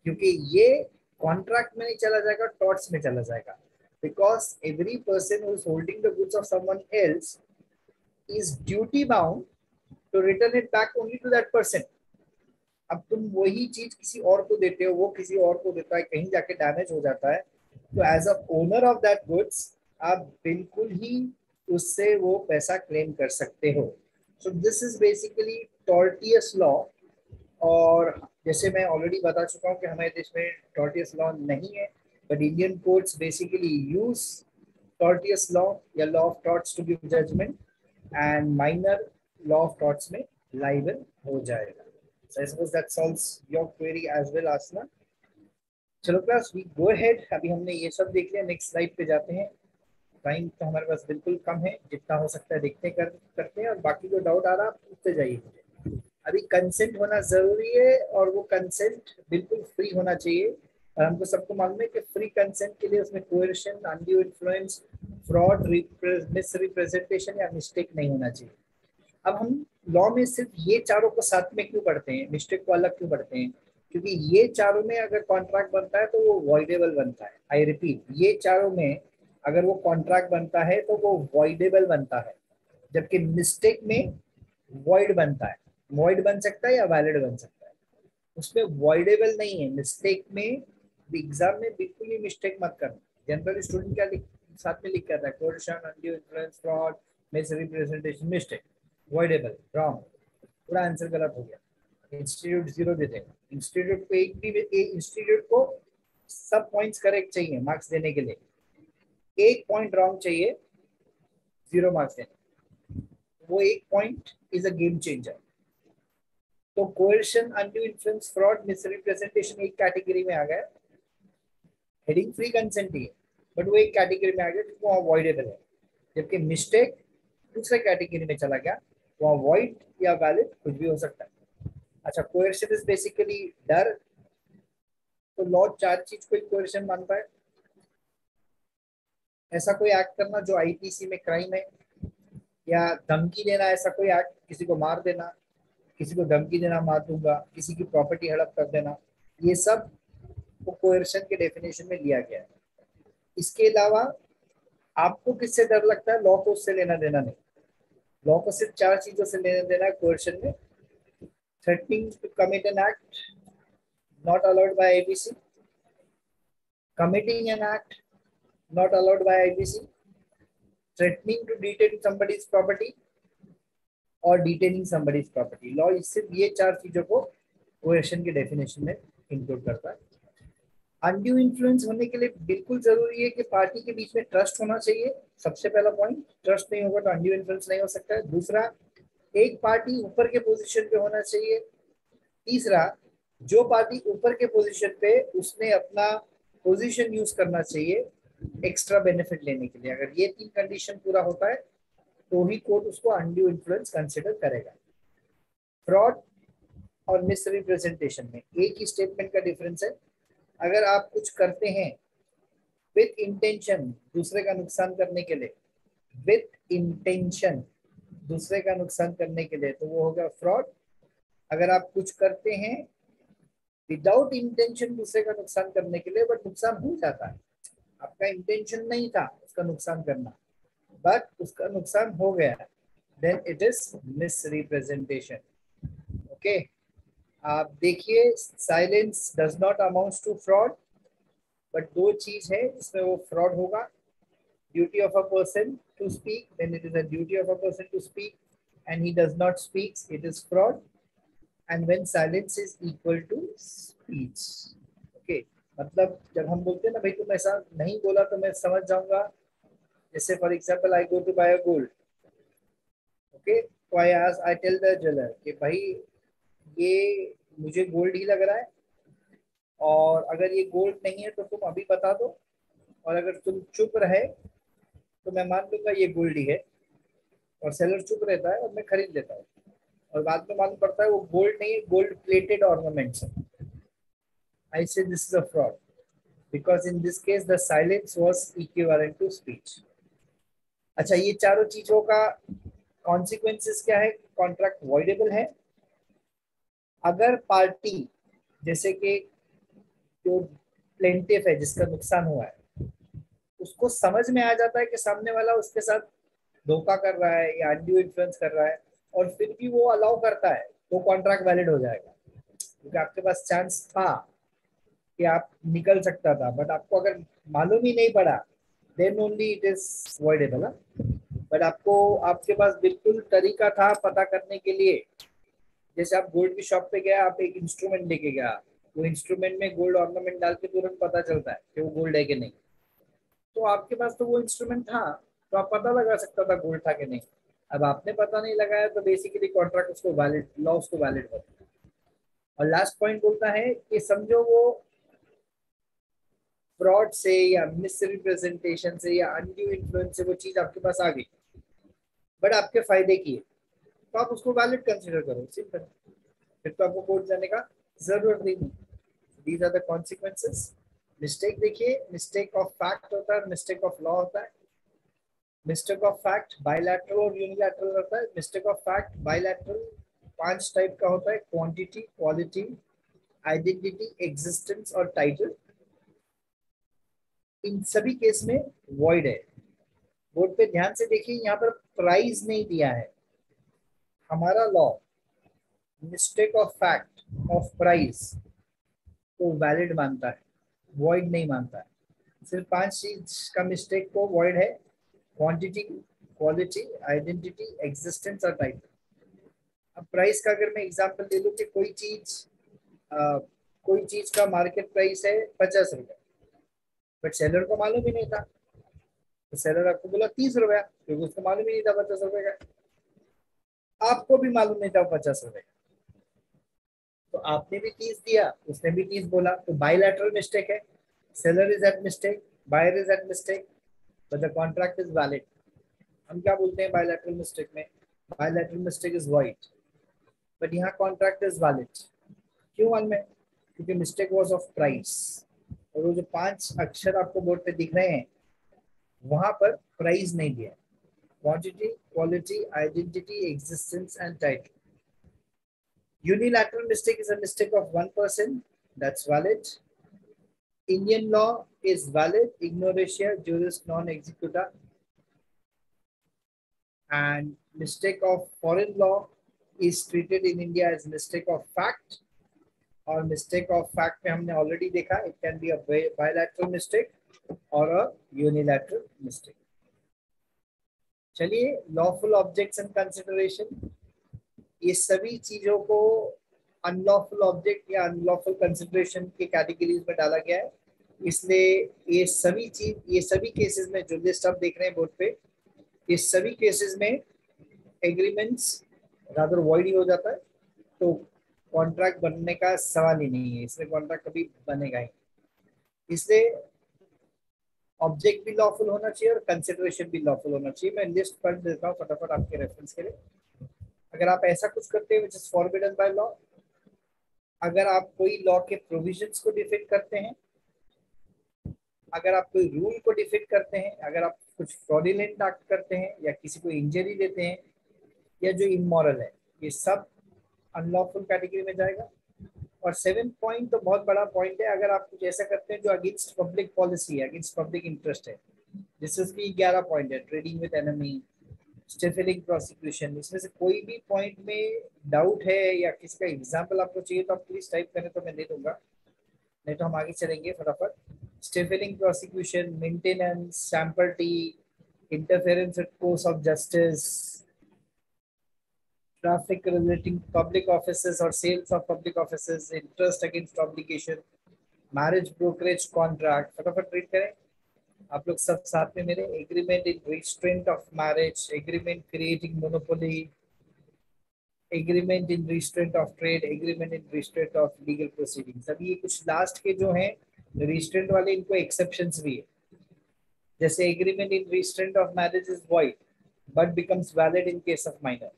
क्योंकि ये कॉन्ट्रैक्ट में नहीं चला जाएगा टॉट्स में चला जाएगा। Because every person is holding the goods of someone else is duty bound to return it back only to that person अब तुम वही चीज़ किसी और को देते हो, वो किसी और को देता है, कहीं जाके डैमेज हो जाता है। तो as a owner of that goods आप बिल्कुल ही उससे वो पैसा क्लेम कर सकते हो। So this is basically tortious law और जैसे मैं ऑलरेडी बता चुका हूँ कि हमारे देश में टॉर्टियस लॉ नहीं है but Indian courts basically use tortious law या law of torts to give judgement and minor law of torts में लाइबल हो जाएगा। So I suppose that solves your query as well, Asna. चलो class we go ahead अभी हमने ये सब देख लिया. नेक्स्ट स्लाइड पे जाते हैं. टाइम तो हमारे पास बिल्कुल कम है. जितना हो सकता है देखते कर करते हैं और बाकी जो डाउट आ रहा आप पूछते जाइए अभी कंसेंट होना ज़रूरी है और वो कंसेंट बिल्कुल फ्री होना चाहिए. और हमको सबको मालूम है कि फ्री कंसेंट के लिए उसमें coercion undue influence fraud misrepresentation या मिस्टेक नहीं होना चाहिए. अब हम लॉ में सिर्फ़ ये चारों को साथ में क्यों पढ़ते हैं? मिस्टेक को अलग क्यों पढ़ते हैं? क्योंकि ये चारों में अगर कॉन्ट्रैक्ट बनता है तो वो वॉइडेबल बनता है। आई रिपीट ये चारों में अगर वो कॉन्ट्रैक्ट बनता है तो वो वॉइडेबल बनता है। जबकि मिस्टेक में वॉइड बनता है। वॉइड बन सकता है या वैलिड बन सकता है। उसमें वॉइडेबल नहीं है। मिस्टेक में एग्ज़ाम में बिल्कुल ही मिस्टेक मत करना। जनरल स्टूडेंट क्या साथ में लिख करता है। Coercion fraud misrepresentation mistake voidable wrong पूरा आंसर गलत हो गया। इंस्टीट्यूट ज़ीरो दे देगा इंस्टीट्यूट को एक भी इंस्टीट्यूट को सब पॉइंट्स करेक्ट चाहिए मार्क्स देने के लिए। एक पॉइंट रॉन्ग चाहिए ज़ीरो मार्क्स देने। वो एक point is a game changer तो coercion undue influence fraud misrepresentation एक कैटेगरी में आ गया। हेडिंग फ्री कंसेंट ही है बट वो एक कैटेगरी में आ गया वो अवॉइडेबल है। जबकि मिस्टेक दूसरे कैटेगरी में चला गया। वहाँ वॉइड या वैलिड कुछ भी हो सकता है। अच्छा कोएर्शन इज़ बेसिकली डर। तो लॉ चार चीज़ को कोएर्शन मानता है। ऐसा कोई एक्ट करना जो आईपीसी में क्राइम है, या धमकी देना, ऐसा कोई एक्ट किसी को मार देना, किसी को धमकी देना, मार दूँगा, किसी की प्रॉपर्टी हड़प कर देना, ये सबको कोएर्शन के डेफिनेशन में लिया गया है। इसके अलावा आपको किससे डर लगता है? लॉ को उससे लेना देना नहीं। लॉ को सिर्फ़ चार चीज़ों से लेने देना क्वेश्चन में। Threatening to commit an act not allowed by IPC committing an act not allowed by IPC, threatening to detain somebody's property और डिटेनिंग somebody's property. लॉ सिर्फ़ ये चार चीज़ों को क्वेश्चन के डेफिनेशन में इंक्लूड करता है। अनड्यू इन्फ्लुएंस होने के लिए बिल्कुल ज़रूरी है कि पार्टी के बीच में ट्रस्ट होना चाहिए। सबसे पहला पॉइंट ट्रस्ट नहीं होगा तो अनड्यू इन्फ्लुएंस नहीं हो सकता दूसरा, एक पार्टी ऊपर के पोजीशन पे होना चाहिए। तीसरा, जो पार्टी ऊपर के पोजीशन पे उसने अपना पोजीशन यूज़ करना चाहिए एक्स्ट्रा बेनिफिट लेने के लिए। अगर ये तीन कंडीशन पूरा होता है तो ही कोर्ट उसको अनड्यू इन्फ्लुएंस कंसिडर करेगा। फ्रॉड और मिस रिप्रेजेंटेशन में एक ही स्टेटमेंट का डिफरेंस है। अगर आप कुछ करते हैं विथ इंटेंशन दूसरे का नुकसान करने के लिए विथ इंटेंशन दूसरे का नुकसान करने के लिए तो वो हो गया फ्रॉड अगर आप कुछ करते हैं विदाउट इंटेंशन दूसरे का नुकसान करने के लिए बट नुकसान हो जाता है। आपका इंटेंशन नहीं था, उसका नुकसान करना। बट उसका नुकसान हो गया। Then it is misrepresentation okay आप देखिए silence does not amount to fraud but दो चीज़ है, जिसमें वो फ्रॉड होगा। Duty of a person to speak then it is a duty of a person to speak and he does not speak it is fraud and when silence is equal to speech okay मतलब जब हम बोलते हैं ना, भाई, तुम ऐसा नहीं बोला तो मैं समझ जाऊँगा। जैसे for example I go to buy a gold okay तो आई आज आई टेल द ज्वेलर कि, भाई, ये मुझे गोल्ड ही लग रहा है। और अगर ये गोल्ड नहीं है तो तुम अभी बता दो। और अगर तुम चुप रहे तो मैं मान लूँगा ये गोल्ड ही है। और सेलर चुप रहता है और मैं खरीद लेता हूँ। और बाद में मालूम पड़ता है वो गोल्ड नहीं है गोल्ड प्लेटेड ऑर्नामेंट्स है। I say this is a fraud because in this case the silence was equivalent to speech अच्छा ये चारों चीज़ों का कॉन्सिक्वेंसेस क्या है? कॉन्ट्रैक्ट वॉइडेबल है। अगर पार्टी, जैसे कि जो प्लेंटिव है, जिसका नुकसान हुआ है, उसको समझ में आ जाता है कि सामने वाला उसके साथ धोखा कर रहा है या अनड्यू इन्फ्लुएंस कर रहा है और फिर भी वो अलाउ करता है तो कॉन्ट्रैक्ट वैलिड हो जाएगा। क्योंकि आपके पास चांस था कि आप निकल सकता था बट आपको अगर मालूम ही नहीं पड़ा then only it is voidable but आपको, आपके पास बिल्कुल तरीका था पता करने के लिए जैसे आप गोल्ड की शॉप पे गया आप एक इंस्ट्रूमेंट लेके गया, वो इंस्ट्रूमेंट में गोल्ड ऑर्नामेंट डाल के तुरंत पता चलता है कि वो गोल्ड है कि नहीं। तो आपके पास तो वो इंस्ट्रूमेंट था तो आप पता लगा सकता था गोल्ड था कि नहीं। अब आपने पता नहीं लगाया तो बेसिकली कॉन्ट्रैक्ट उसको वैलिड लॉ उसको वैलिड होता है और लास्ट पॉइंट बोलता है कि समझो वो फ्रॉड से या मिसरिप्रेजेंटेशन से या अनड्यू इन्फ्लुएंस से वो चीज़ आपके पास आ गई। बट आपके फ़ायदे की है। तो आप उसको वैलिड कंसिडर करो सिंपल फिर तो आपको कोर्ट जाने का ज़रूरत नहीं these are the consequences mistake देखिए मिस्टेक ऑफ़ फैक्ट होता है मिस्टेक ऑफ़ लॉ होता है। मिस्टेक ऑफ़ फैक्ट बायलैटरल और यूनिलैटरल होता है। मिस्टेक ऑफ़ फैक्ट बायलैटरल पाँच टाइप का होता है। क्वांटिटी क्वालिटी आइडेंटिटी एग्जिस्टेंस और टाइटल इन सभी केस में वॉइड है। बोर्ड पे ध्यान से देखिए, यहाँ पर प्राइस नहीं दिया है। हमारा law mistake of fact of price को वैलिड मानता है वॉइड नहीं मानता है। सिर्फ़ पाँच चीज़ का मिस्टेक को वॉइड है क्वांटिटी क्वालिटी आइडेंटिटी एग्जिस्टेंस और टाइप अब प्राइस का अगर मैं एग्जांपल दे दूँ कि कोई चीज़ कोई चीज़ का मार्केट प्राइस है पचास रुपए बट सेलर को मालूम ही नहीं था। तो सेलर आपको बोला तीस रुपया, क्योंकि उसको मालूम ही नहीं था पचास रुपए का। आपको भी मालूम नहीं था पचास रुपए तो आपने भी तीस दिया, उसने भी तीस बोला तो बायलैटरल मिस्टेक है। Seller is at mistake buyer is at mistake but the contract is valid. हम क्या बोलते हैं बायलैटरल मिस्टेक में? Bilateral mistake is void but यहाँ कॉन्ट्रैक्ट इज़ वैलिड क्यों वन में? क्योंकि मिस्टेक वाज ऑफ़ प्राइस और वो जो पाँच अक्षर आपको बोर्ड पे दिख रहे हैं, वहाँ पर प्राइस नहीं दिया quantity, quality, identity, existence, and title. Unilateral mistake is a mistake of one person. That's valid. Indian law is valid. Ignoratia juris non executa. And mistake of foreign law is treated in India as mistake of fact or mistake of fact we have already seen It can be a bilateral mistake or a unilateral mistake. चलिए lawful objects and consideration ये सभी चीज़ों को unlawful object या unlawful consideration के categories में डाला गया है। इसलिए ये सभी चीज़, ये सभी केसेस में जो लिस्ट आप देख रहे हैं बोर्ड पे, ये सभी केसेस में एग्रीमेंट्स रादर वॉइड ही हो जाता है। तो कॉन्ट्रैक्ट बनने का सवाल ही नहीं है इसलिए कॉन्ट्रैक्ट कभी बनेगा ही इसलिए ऑब्जेक्ट भी लॉफुल होना चाहिए और कंसिडरेशन भी लॉफुल होना चाहिए। मैं लिस्ट पढ़ देता हूँ फटाफट आपके रेफरेंस के लिए। अगर आप ऐसा कुछ करते हैं which is forbidden by law अगर आप कोई लॉ के प्रोविजंस को डिफेक्ट करते हैं, अगर आप कोई रूल को डिफेक्ट करते हैं, अगर आप कुछ फ्रॉडिलेंट एक्ट करते हैं, या किसी को इंजरी देते हैं, या जो इमोरल है, ये सब अनलॉफुल कैटेगरी में जाएगा। और सेवन पॉइंट तो बहुत बड़ा पॉइंट है, अगर आप कुछ ऐसा करते हैं जो अगेंस्ट पब्लिक पॉलिसी है अगेंस्ट पब्लिक इंटरेस्ट है। जिसमें ग्यारह पॉइंट है trading with enemy stifling prosecution इसमें से कोई भी पॉइंट में डाउट है या किसी का एग्ज़ाम्पल आपको चाहिए तो आप प्लीज़ टाइप करें तो मैं दे दूँगा। नहीं तो हम आगे चलेंगे फटाफट। Stifling prosecution maintenance champerty interference with course of justice traffic relating to public offices or sales of public offices, interest against obligation, marriage brokerage contract. फटाफट रीड करें। आप लोग सब साथ में मेरे agreement in restraint of marriage agreement creating monopoly agreement in restraint of trade agreement in restraint of legal proceedings अभी ये कुछ लास्ट के जो हैं रिस्ट्रेंट वाले इनको एक्सेप्शंस भी है। जैसे agreement in restraint of marriage is void but becomes valid in case of minor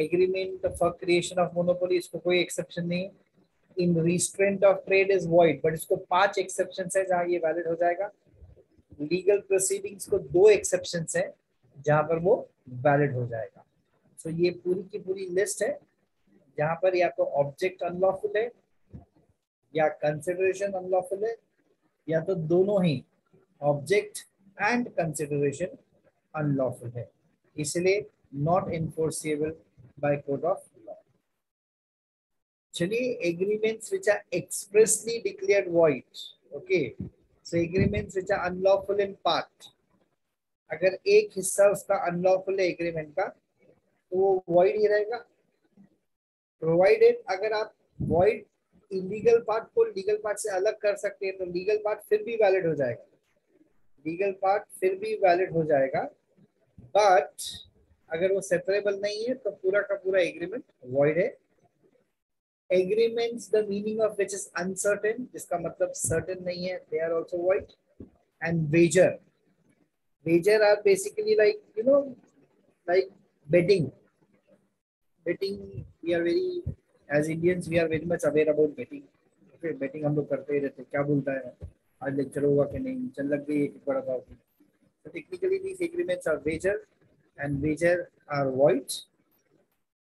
agreement for creation of monopoly इसको कोई एक्सेप्शन नहीं in restraint of trade is void but इसको पाँच एक्सेप्शन है जहाँ ये वैलिड हो जाएगा। लीगल प्रोसीडिंग्स को दो एक्सेप्शन है, जहाँ पर वो वैलिड हो जाएगा। सो ये पूरी की पूरी लिस्ट है, जहाँ पर या तो ऑब्जेक्ट अनलॉफुल है, या कंसिडरेशन अनलॉफुल है, या तो दोनों ही ऑब्जेक्ट एंड कंसिडरेशन अनलॉफुल है। इसलिए not enforceable by code of law चलिए agreements which are expressly declared void okay so agreements which are unlawful in part अगर एक हिस्सा उसका अनलॉफुल है एग्रीमेंट का तो वो वॉइड ही रहेगा। प्रोवाइडेड अगर आप वॉइड इलीगल पार्ट को लीगल पार्ट से अलग कर सकते हैं तो लीगल पार्ट फिर भी वैलिड हो जाएगा। लीगल पार्ट फिर भी वैलिड हो जाएगा। बट अगर वो सेपरेबल नहीं है तो पूरा का पूरा एग्रीमेंट वॉइड है। Agreements the meaning of which is uncertain जिसका मतलब सर्टेन नहीं है they are also void and wager wager are basically like you know like betting betting we are very as Indians we are very much aware about betting betting हम लोग करते ही रहते क्या बोलता है? आज लेक्चर होगा कि नहीं? चल लग गई एक बड़ा technically these agreements are wager. And wager are void.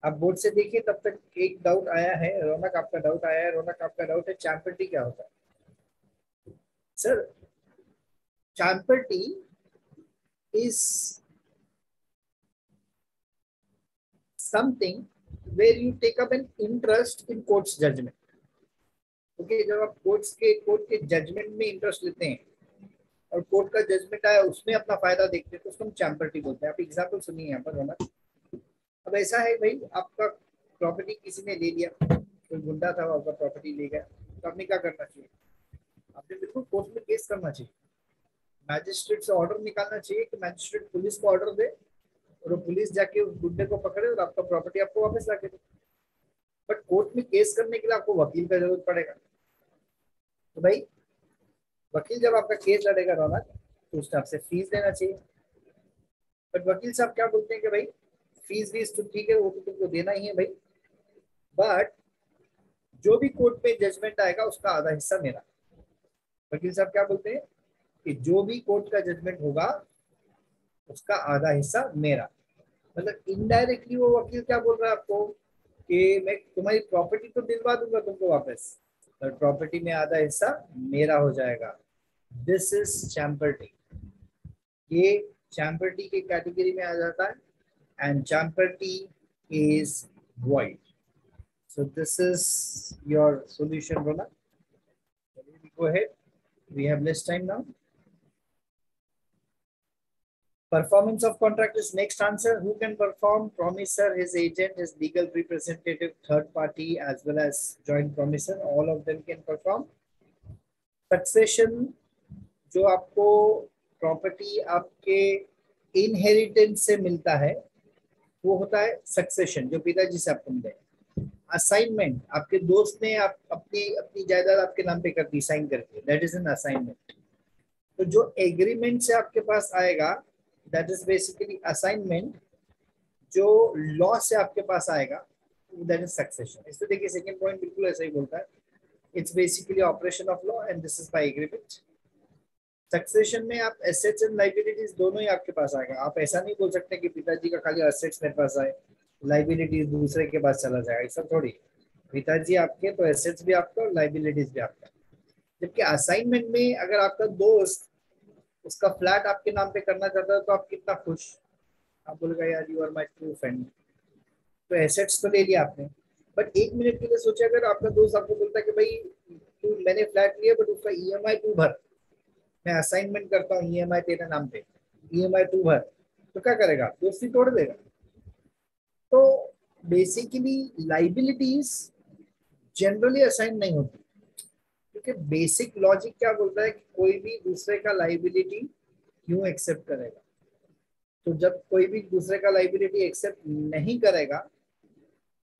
आप बोर्ड से देखिए, तब तक एक डाउट आया है, रौनक आपका डाउट आया है, रौनक आपका डाउट है चैम्पर्टी क्या होता है sir champerty is something where you take up an interest in court's judgment. Okay जब आप कोर्ट्स के कोर्ट के जजमेंट में इंटरेस्ट लेते हैं और कोर्ट का जजमेंट आया, उसमें अपना फ़ायदा देखते हैं तो उसको हम चैम्पर्टी बोलते हैं। आप एग्ज़ाम्पल सुनिए यहाँ पर रोना अब ऐसा है भाई, आपका प्रॉपर्टी किसी ने ले लिया, कोई गुंडा था आपका प्रॉपर्टी ले गया तो आपने क्या करना चाहिए? आपने बिल्कुल कोर्ट में केस करना चाहिए। मैजिस्ट्रेट से ऑर्डर निकालना चाहिए कि मैजिस्ट्रेट पुलिस को ऑर्डर दे, और वो पुलिस जाके उस गुंडे को पकड़े और आपका प्रॉपर्टी आपको वापस ला के दे। बट कोर्ट में केस करने के लिए आपको वकील का ज़रूरत पड़ेगा। तो भाई वकील जब आपका केस लड़ेगा, रौनक तो उसने आपसे फ़ीस देना चाहिए। बट वकील साहब क्या बोलते हैं कि भाई फ़ीस वीस तो ठीक है, वो तो तुमको देना ही है भाई। बट जो भी कोर्ट में जजमेंट आएगा, उसका आधा हिस्सा मेरा। वकील साहब क्या बोलते हैं कि जो भी कोर्ट का जजमेंट होगा, उसका आधा हिस्सा मेरा। मतलब इनडायरेक्टली वो वकील क्या बोल रहा है आपको कि मैं तुम्हारी प्रॉपर्टी तो दिलवा दूँगा तुमको वापस। पर प्रॉपर्टी में आधा हिस्सा मेरा हो जाएगा। दिस इज़ चैम्पर्टी ये चैम्पर्टी के कैटेगरी में आ जाता है। And champerty is void so this is your solution बोला go ahead we have less Performance of contract is next answer. Who can perform? Promisor, his agent, his legal representative, third party, as well as joint promisor. All of them can perform. Succession, जो आपको property आपके inheritance से मिलता है वो होता है succession जो पिताजी से आपको मिले असाइनमेंट आपके दोस्त ने आप अपनी अपनी जायदाद आपके नाम पे कर दी साइन करके दैट इज़ एन असाइनमेंट तो जो एग्रीमेंट से आपके पास आएगा दैट इज़ बेसिकली असाइनमेंट जो लॉ से आपके पास आएगा दैट इज़ सक्सेशन इसको देखिए सेकंड पॉइंट बिल्कुल ऐसा ही बोलता है। It's basically operation of law and this is by agreement succession में आप एसेट्स एंड लाइबिलिटीज दोनों ही आपके पास आएगा। आप ऐसा नहीं बोल सकते कि पिताजी का खाली एसेट्स मेरे पास आए लाइबिलिटीज दूसरे के पास चला जाएगा। ऐसा थोड़ी। पिताजी आपके तो एसेट्स भी आपका और लाइबिलिटीज भी आपका। जबकि असाइनमेंट में अगर आपका दोस्त उसका फ्लैट आपके नाम पे करना चाहता है तो आप कितना खुश? आप बोलेगा, यार you are my true friend तो एसेट्स तो ले लिया आपने। बट एक मिनट के लिए सोचा अगर आपका दोस्त आपको बोलता है कि, भाई, तू, मैंने फ्लैट लिया बट उसका ई एम आई तू भर। मैं असाइनमेंट करता हूँ ई एम आई तेरे नाम पे। ई एम आई तू भर। तो क्या करेगा? दोस्ती तोड़ देगा। तो बेसिकली लाइबिलिटीज जनरली असाइन नहीं होती। क्योंकि बेसिक लॉजिक क्या बोलता है कि कोई भी दूसरे का लाइबिलिटी क्यों एक्सेप्ट करेगा? तो जब कोई भी दूसरे का लाइबिलिटी एक्सेप्ट नहीं करेगा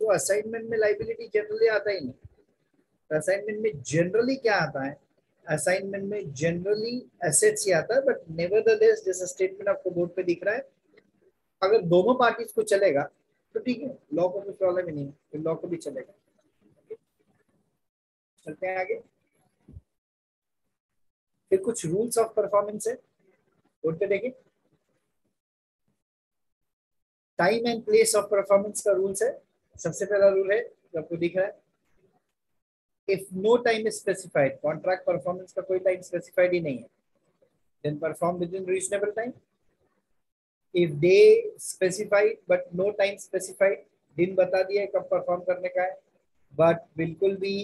तो असाइनमेंट में लाइबिलिटी जनरली आता ही नहीं। तो असाइनमेंट में जनरली क्या आता है? असाइनमेंट में जनरली एसेट्स ही आता है बट नेवर जैसा स्टेटमेंट आपको बोर्ड पे दिख रहा है, अगर दोनों पार्टीज़ को चलेगा तो ठीक है लॉ को कोई प्रॉब्लम ही नहीं है लॉ को भी चलेगा। चलते हैं आगे। फिर कुछ रूल्स ऑफ़ परफॉर्मेंस है। बोर्ड पे देखिए time and place of performance का रूल्स है। सबसे पहला रूल है, जो आपको दिख रहा है। If no time is specified contract performance का कोई टाइम स्पेसिफाइड ही नहीं है। Then perform within reasonable time if day specified but no time specified दिन बता दिया कब परफॉर्म करने का है। बट बिल्कुल भी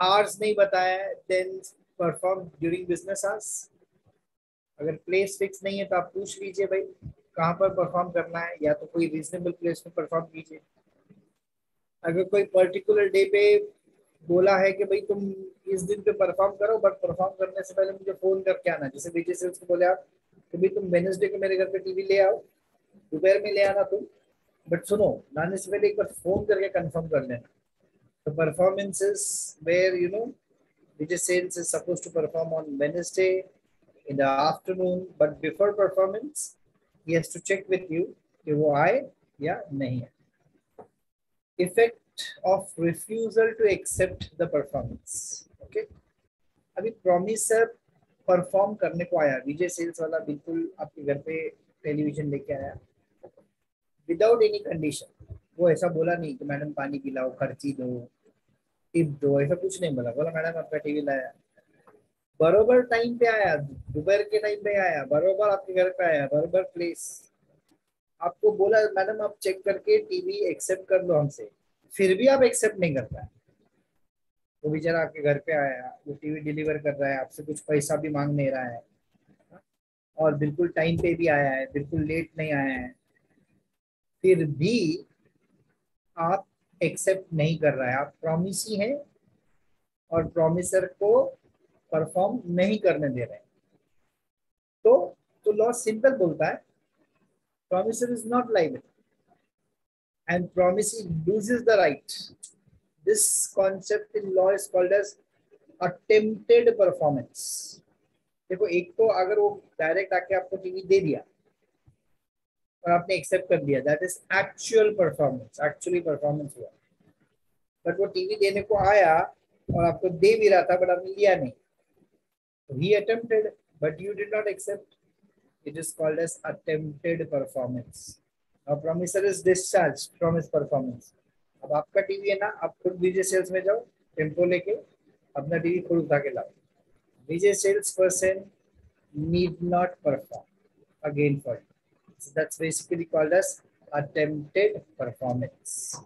आवर्स नहीं बताया then perform during business hours अगर प्लेस फिक्स नहीं है तो आप पूछ लीजिए भाई, कहाँ पर परफॉर्म करना है, या तो कोई रीजनेबल प्लेस में परफॉर्म कीजिए। अगर कोई पर्टिकुलर डे पे बोला है कि भाई तुम इस दिन पे परफॉर्म करो बट परफॉर्म करने से पहले मुझे फ़ोन करके आना। जैसे विजय सेल्स को बोले, आप कि भाई तुम वेनेसडे को मेरे घर पे टीवी ले आओ, दोपहर में ले आना तुम बट सुनो, लाने से पहले एक बार फ़ोन करके कंफर्म कर लेना। तो performances where you know Vijay Sales is supposed to perform on Wednesday in the afternoon, but before performance, he has to check with you, कि वो आए या नहीं है effect of refusal to accept the performance okay अभी promisor perform करने को आया। विजय सेल्स वाला बिल्कुल आपके घर पे टेलीविज़न लेके आया। विदाउट एनी कंडीशन वो ऐसा बोला नहीं कि, मैडम, पानी पिलाओ, खर्ची दो टिप दो ऐसा कुछ नहीं बोला। बोला, मैडम, आपका टीवी लाया। बरोबर टाइम पे आया, दोपहर के टाइम पे आया, बरोबर आपके घर पे आया, बरोबर प्लेस आपको बोला, मैडम, आप चेक करके टीवी एक्सेप्ट कर लो हमसे। फिर भी आप एक्सेप्ट नहीं कर पाए। वो बेचारा आपके घर पे आया, वो टीवी डिलीवर कर रहा है, आपसे कुछ पैसा भी मांग नहीं रहा है। और बिल्कुल टाइम पे भी आया है, बिल्कुल लेट नहीं आया है। फिर भी आप एक्सेप्ट नहीं कर रहा है। आप प्रॉमिस ही है और प्रोमिसर को परफॉर्म नहीं करने दे रहे तो तो लॉ सिंपल बोलता है promisor is not live and promise lose the right this concept in law is called as attempted performance देखो, एक तो अगर वो डायरेक्ट आके आपको टीवी दे दिया और आपने एक्सेप्ट कर लिया। That is actual performance actually performance हुआ। बट वो टीवी देने को आया और आपको दे भी रहा था बट आपने लिया नहीं। But you did not accept it is called as attempted performance और promisor is discharge promise performance अब आपका टीवी है ना, आप खुद विजय सेल्स में जाओ, टेंपो लेके अपना टीवी खुद उठा के लाओ। Vijay Sales person need not perform again for So that's basically called as attempted performance.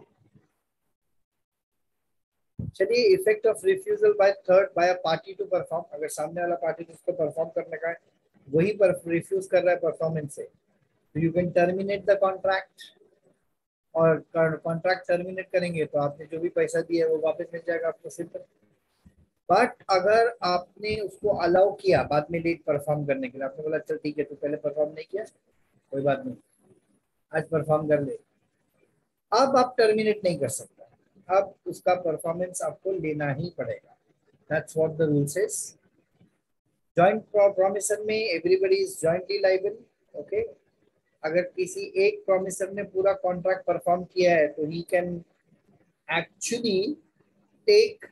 चलिए effect of refusal by third by a party to perform अगर सामने वाला पार्टी जिसको परफॉर्म करने का है, वही रिफ्यूज कर रहा है परफॉर्मेंस से तो you can terminate the contract और कॉन्ट्रैक्ट टर्मिनेट करेंगे तो आपने जो भी पैसा दिया है वो वापस मिल जाएगा आपको सिंपल बट अगर आपने उसको अलाउ किया, बाद में लेट परफॉर्म करने के लिए, आपने बोला, चल ठीक है तो पहले परफॉर्म नहीं किया कोई बात नहीं। आज परफॉर्म कर ले। अब आप टर्मिनेट नहीं कर सकते। अब उसका परफॉर्मेंस आपको लेना ही पड़ेगा। That's what the rule says joint promisor में everybody is jointly liable okay अगर किसी एक प्रॉमिसर ने पूरा कॉन्ट्रैक्ट परफॉर्म किया है तो ही कैन एक्चुअली टेक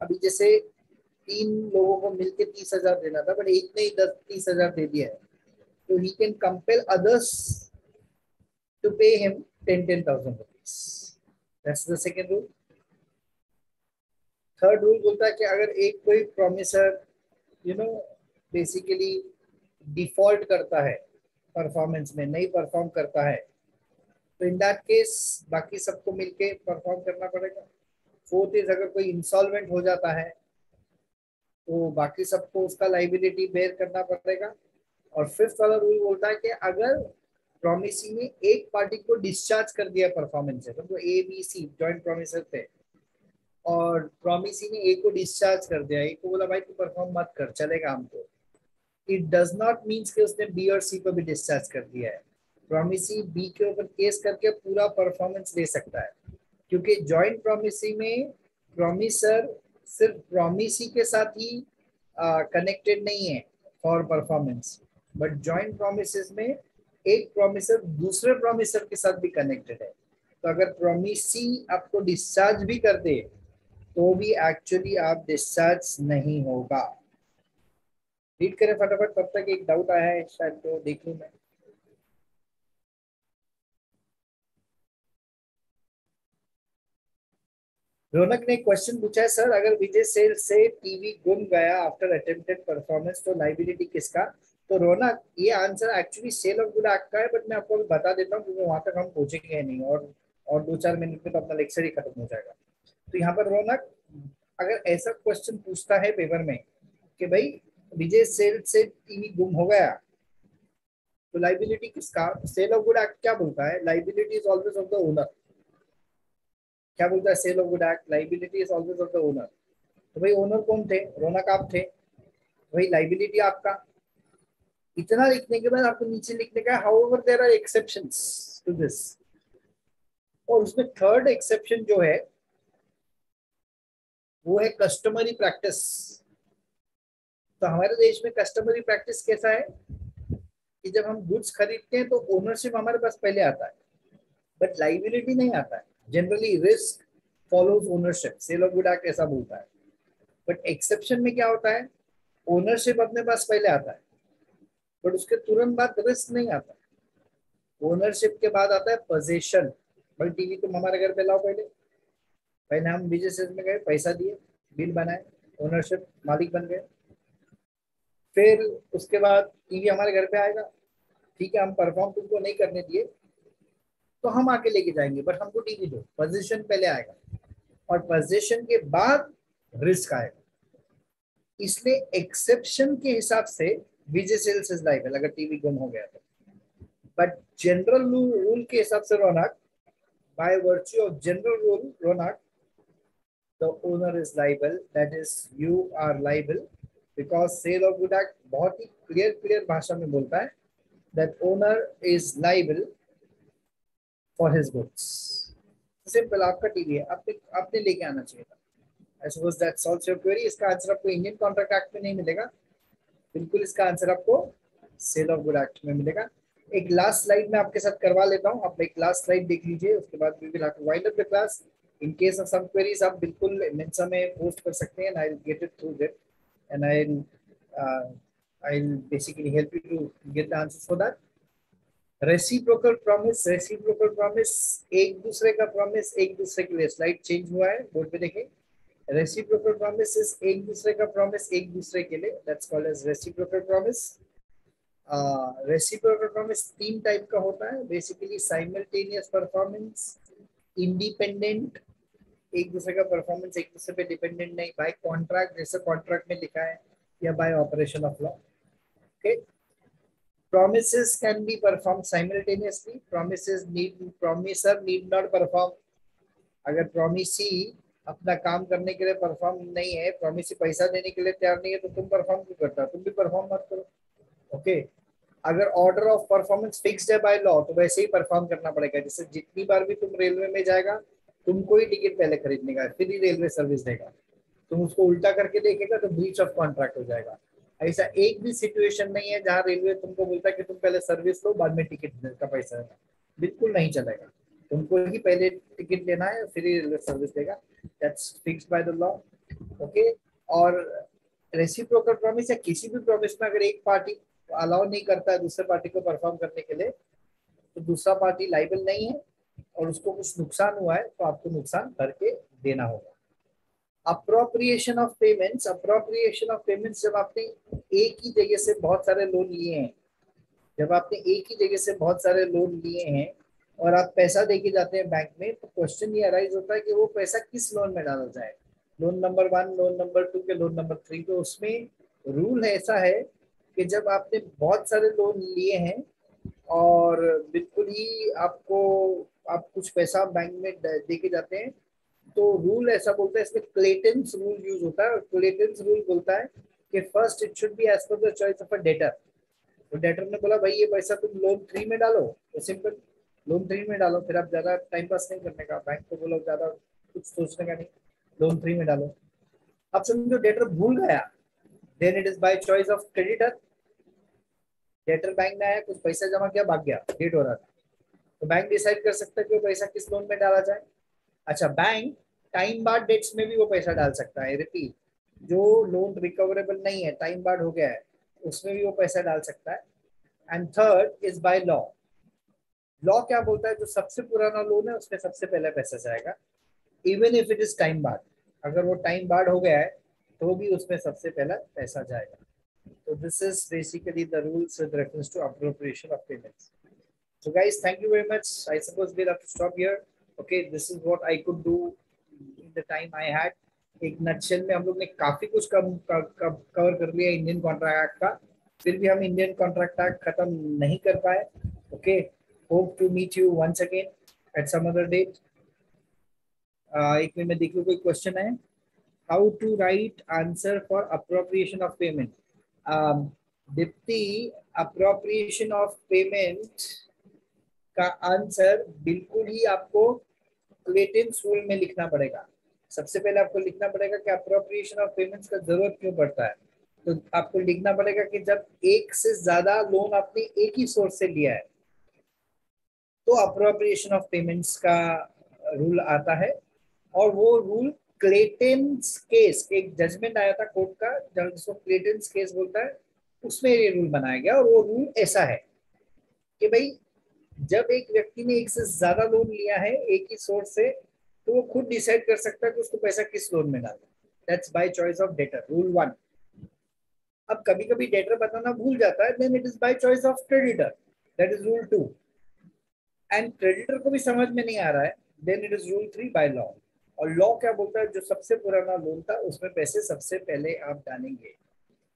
अभी जैसे तीन लोगों को मिलकर तीस हज़ार देना था बट एक ने ही दस, तीस हज़ार दे दिया है। He can compel others to pay him ten ten thousand rupees that's the second rule third rule बोलता है कि अगर एक कोई promisor you know basically default करता है परफॉर्मेंस में, नहीं परफॉर्म करता है तो इन दैट केस बाकी सबको मिलके परफॉर्म करना पड़ेगा। फोर्थ इज़ अगर कोई इंसॉल्वेंट हो जाता है तो बाकी सबको उसका लाइबिलिटी बेयर करना पड़ेगा। और फिफ्थ वाला रूल बोलता है कि अगर प्रोमिसी ने एक पार्टी को डिस्चार्ज कर दिया परफॉर्मेंस से तो A B C joint promisor थे, और प्रोमिसी ने ए को डिस्चार्ज कर दिया ए को बोला, भाई, तू परफॉर्म मत कर चलेगा हमको इट डज नॉट मीन्स कि उसने बी और सी को भी डिस्चार्ज कर दिया है। प्रोमिसी बी के ऊपर केस करके पूरा परफॉर्मेंस ले सकता है, क्योंकि जॉइंट प्रोमिसी में प्रोमिसर सिर्फ़ प्रोमिसी के साथ ही कनेक्टेड नहीं है for performance but joint promise में एक प्रोमिसर दूसरे प्रोमिसर के साथ भी कनेक्टेड है। तो अगर प्रोमिसी आपको डिस्चार्ज भी कर दे तो भी एक्चुअली आप डिस्चार्ज नहीं होगा। रीड करें फटाफट तब तक एक डाउट आया है शायद तो देख लूँ मैं। रोनक ने क्वेश्चन पूछा है, सर, अगर विजय सेल से टीवी गुम गया आफ्टर अटेम्प्टेड परफॉर्मेंस तो लाइबिलिटी किसका? तो रोनक ये answer actually sale of good act का है बट मैं आपको बता देता हूँ क्योंकि वहाँ तक हम पहुँचेंगे नहीं, और और दो चार मिनट में तो अपना लेक्चर ही खत्म हो जाएगा। तो यहाँ पर रौनक अगर ऐसा क्वेश्चन पूछता है पेपर में कि भाई, विजय सेल से टीवी गुम हो गया तो लाइबिलिटी किसका? सेल ऑफ़ गुड एक्ट क्या बोलता है? Liability is always of the owner क्या बोलता है sale of good act liability is always of the owner तो भाई ओनर कौन थे? रौनक आप थे। भाई लाइबिलिटी आपका। इतना लिखने के बाद आपको नीचे लिखने का however there are exception to this और उसमें थर्ड एक्सेप्शन जो है, वो है कस्टमरी प्रैक्टिस तो हमारे देश में कस्टमरी प्रैक्टिस कैसा है? कि जब हम गुड्स खरीदते हैं तो ओनरशिप हमारे पास पहले आता है बट लाइबिलिटी नहीं आता है. Generally risk follows ownership sale of good act ऐसा बोलता है. बट एक्सेप्शन में क्या होता है? ओनरशिप अपने पास पहले आता है. बट उसके तुरंत बाद रिस्क नहीं आता। ओनरशिप के बाद आता है पोजेशन भाई टीवी तुम हमारे घर पे लाओ पहले। पहले हम विजय में गए, पैसा दिए बिल बनाए ओनरशिप मालिक बन गए। फिर उसके बाद टीवी हमारे घर पे आएगा। ठीक है, हम परफॉर्म तुमको नहीं करने दिए तो हम आके लेके जाएँगे बट हमको टीवी दो। पोजिशन पहले आएगा। और पोजिशन के बाद रिस्क आएगा। इसलिए एक्सेप्शन के हिसाब से विजय सेल्स इज़ लाइबल अगर टीवी गुम हो गया तो बट जनरल रूल के हिसाब से रौनक by virtue of general rule, Ronald, the owner is liable. That is, you are liable because sale of good act बहुत ही clear clear भाषा में बोलता है that owner is liable for his goods. Simple आपका TV है आपने आपने लेके आना चाहिए था I suppose that solves your query. इसका आंसर आपको इंडियन कॉन्ट्रैक्ट एक्ट में नहीं मिलेगा बिल्कुल इसका आंसर आपको सेल ऑफ़ गुड एक्ट में मिलेगा। एक लास्ट स्लाइड में आपके साथ करवा लेता हूँ। आप एक लास्ट स्लाइड देख लीजिए, उसके बाद class in case of some queries आप बिल्कुल मेंसा में पोस्ट कर सकते हैं I get it through that and I I will basically help you to get the answers for that reciprocal promise reciprocal promise एक दूसरे का प्रॉमिस एक दूसरे के लिए। स्लाइड चेंज हुआ है बोर्ड पे देखें। रेसिप्रोकल प्रॉमिस एक दूसरे का प्रॉमिस एक दूसरे के लिए. That's called as reciprocal promise reciprocal promise तीन टाइप का होता है. बेसिकली साइमल्टेनियस परफॉर्मेंस इंडिपेंडेंट एक दूसरे का परफॉर्मेंस एक दूसरे पे डिपेंडेंट नहीं. बाय कॉन्ट्रैक्ट जैसे कॉन्ट्रैक्ट में लिखा है, या by operation of law okay promises can be performed simultaneously. Promises need, promiser need not perform. अगर promisee अपना काम करने के लिए परफॉर्म नहीं है प्रोमिसी पैसा देने के लिए तैयार नहीं है तो तुम परफॉर्म क्यों करता? तुम भी परफॉर्म मत करो। ओके अगर ऑर्डर ऑफ़ परफॉर्मेंस फिक्स्ड है बाय लॉ तो वैसे ही परफॉर्म करना पड़ेगा। जैसे जितनी बार भी तुम रेलवे में जाएगा, तुमको ही टिकट पहले खरीदने का फिर ही रेलवे सर्विस देगा। तुम उसको उल्टा करके देखेगा तो ब्रीच ऑफ़ कॉन्ट्रैक्ट हो जाएगा। ऐसा एक भी सिचुएशन नहीं है जहाँ रेलवे तुमको बोलता है कि तुम पहले सर्विस लो, बाद में टिकट का पैसा देना। बिल्कुल नहीं चलेगा। तुमको ही पहले टिकट लेना है, फिर ही रेलवे सर्विस देगा। That's fixed by the law okay और रेसिप्रोकल प्रॉमिस या किसी भी प्रॉमिस में अगर एक पार्टी अलाउ नहीं करता है दूसरे पार्टी को परफॉर्म करने के लिए तो दूसरा पार्टी लाइबल नहीं है और उसको कुछ नुकसान हुआ है तो आपको नुकसान करके देना होगा। Appropriation of payments appropriation of payments जब आपने एक ही जगह से बहुत सारे लोन लिए हैं, जब आपने एक ही जगह से बहुत सारे लोन लिए हैं और आप पैसा देके जाते हैं बैंक में तो क्वेश्चन ये अराइज होता है कि वो पैसा किस लोन में डाला जाए? Loan number one loan number two के लोन नंबर थ्री तो उसमें रूल ऐसा है कि जब आपने बहुत सारे लोन लिए हैं और बिल्कुल ही आपको, आप कुछ पैसा बैंक में दे के जाते हैं तो रूल ऐसा बोलता है, इसमें क्लेटेंस रूल यूज़ होता है और क्लेटेंस रूल बोलता है कि first it should be as per the choice of a debtor तो डेटर ने बोला, भाई ये पैसा तुम लोन थ्री में डालो तो सिंपल लोन थ्री में डालो, फिर आप ज़्यादा टाइम पास नहीं करने का बैंक को बोलो, ज़्यादा कुछ सोचने का नहीं। लोन थ्री में डालो। अब समझो डेटर भूल गया then it is by choice of creditor debtor bank में आया, कुछ पैसा जमा किया, भाग गया डेट हो रहा था। तो बैंक डिसाइड कर सकता है कि वो पैसा किस लोन में डाला जाए। अच्छा बैंक टाइम बाद डेट्स में भी वो पैसा डाल सकता है। रिपीट जो लोन रिकवरेबल नहीं है टाइम बाद हो गया है, उसमें भी वो पैसा डाल सकता है। And third is by law law क्या बोलता है? जो सबसे पुराना लोन है, उसमें सबसे पहले पैसा जाएगा। Even if it is time बाद अगर वो टाइम बाद हो गया है तो भी उसमें सबसे पहला पैसा जाएगा। तो this is basically the rules with reference to appropriation of payments so guys, thank you very much. I suppose we'll have to stop here okay, this is what i could do in the time i had एक नक्शल में हम लोग ने काफ़ी कुछ कम cover कर लिया इंडियन कॉन्ट्रैक्ट का। फिर भी हम इंडियन कॉन्ट्रैक्ट एक्ट खत्म नहीं कर पाए। Okay hope to meet you once again at some other date एक मिनट में देख लो, कोई क्वेश्चन है how to write answer for appropriation of payment Deepti appropriation of payment का आंसर बिल्कुल ही आपको क्लेटेंस रूल में लिखना पड़ेगा। सबसे पहले आपको लिखना पड़ेगा कि अप्रोप्रिएशन ऑफ़ पेमेंट्स का ज़रूरत क्यों पड़ता है? तो आपको लिखना पड़ेगा कि जब एक से ज़्यादा लोन आपने एक ही सोर्स से लिया है तो अप्रोप्रिएशन ऑफ़ पेमेंट्स का रूल आता है और वो रूल क्लेटेंस केस एक जजमेंट आया था कोर्ट का, जिसको क्लेटेंस केस बोलता है, उसमें ये रूल बनाया गया और वो रूल ऐसा है कि भाई, जब एक व्यक्ति ने एक से ज़्यादा लोन लिया है, एक ही सोर्स से तो वो खुद डिसाइड कर सकता है कि उसको पैसा किस लोन में डालना that's by choice of debtor rule one अब कभी कभी डेटर बताना भूल जाता है then it is by choice of creditor that is rule two and creditor को भी समझ में नहीं आ रहा है. Then it is rule three by law और लॉ क्या बोलता है? जो सबसे पुराना लोन था, उसमें पैसे सबसे पहले आप डालेंगे.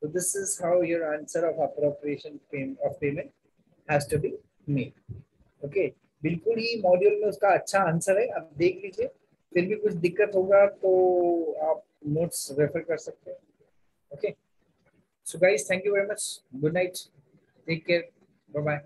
तो this is how your answer of appropriation of payment has to be made okay बिल्कुल ही मॉड्यूल में उसका अच्छा आंसर है. आप देख लीजिए. फिर भी कुछ दिक्कत होगा तो आप नोट्स रेफर कर सकते हैं. Okay so guys thank you very much good night take care bye bye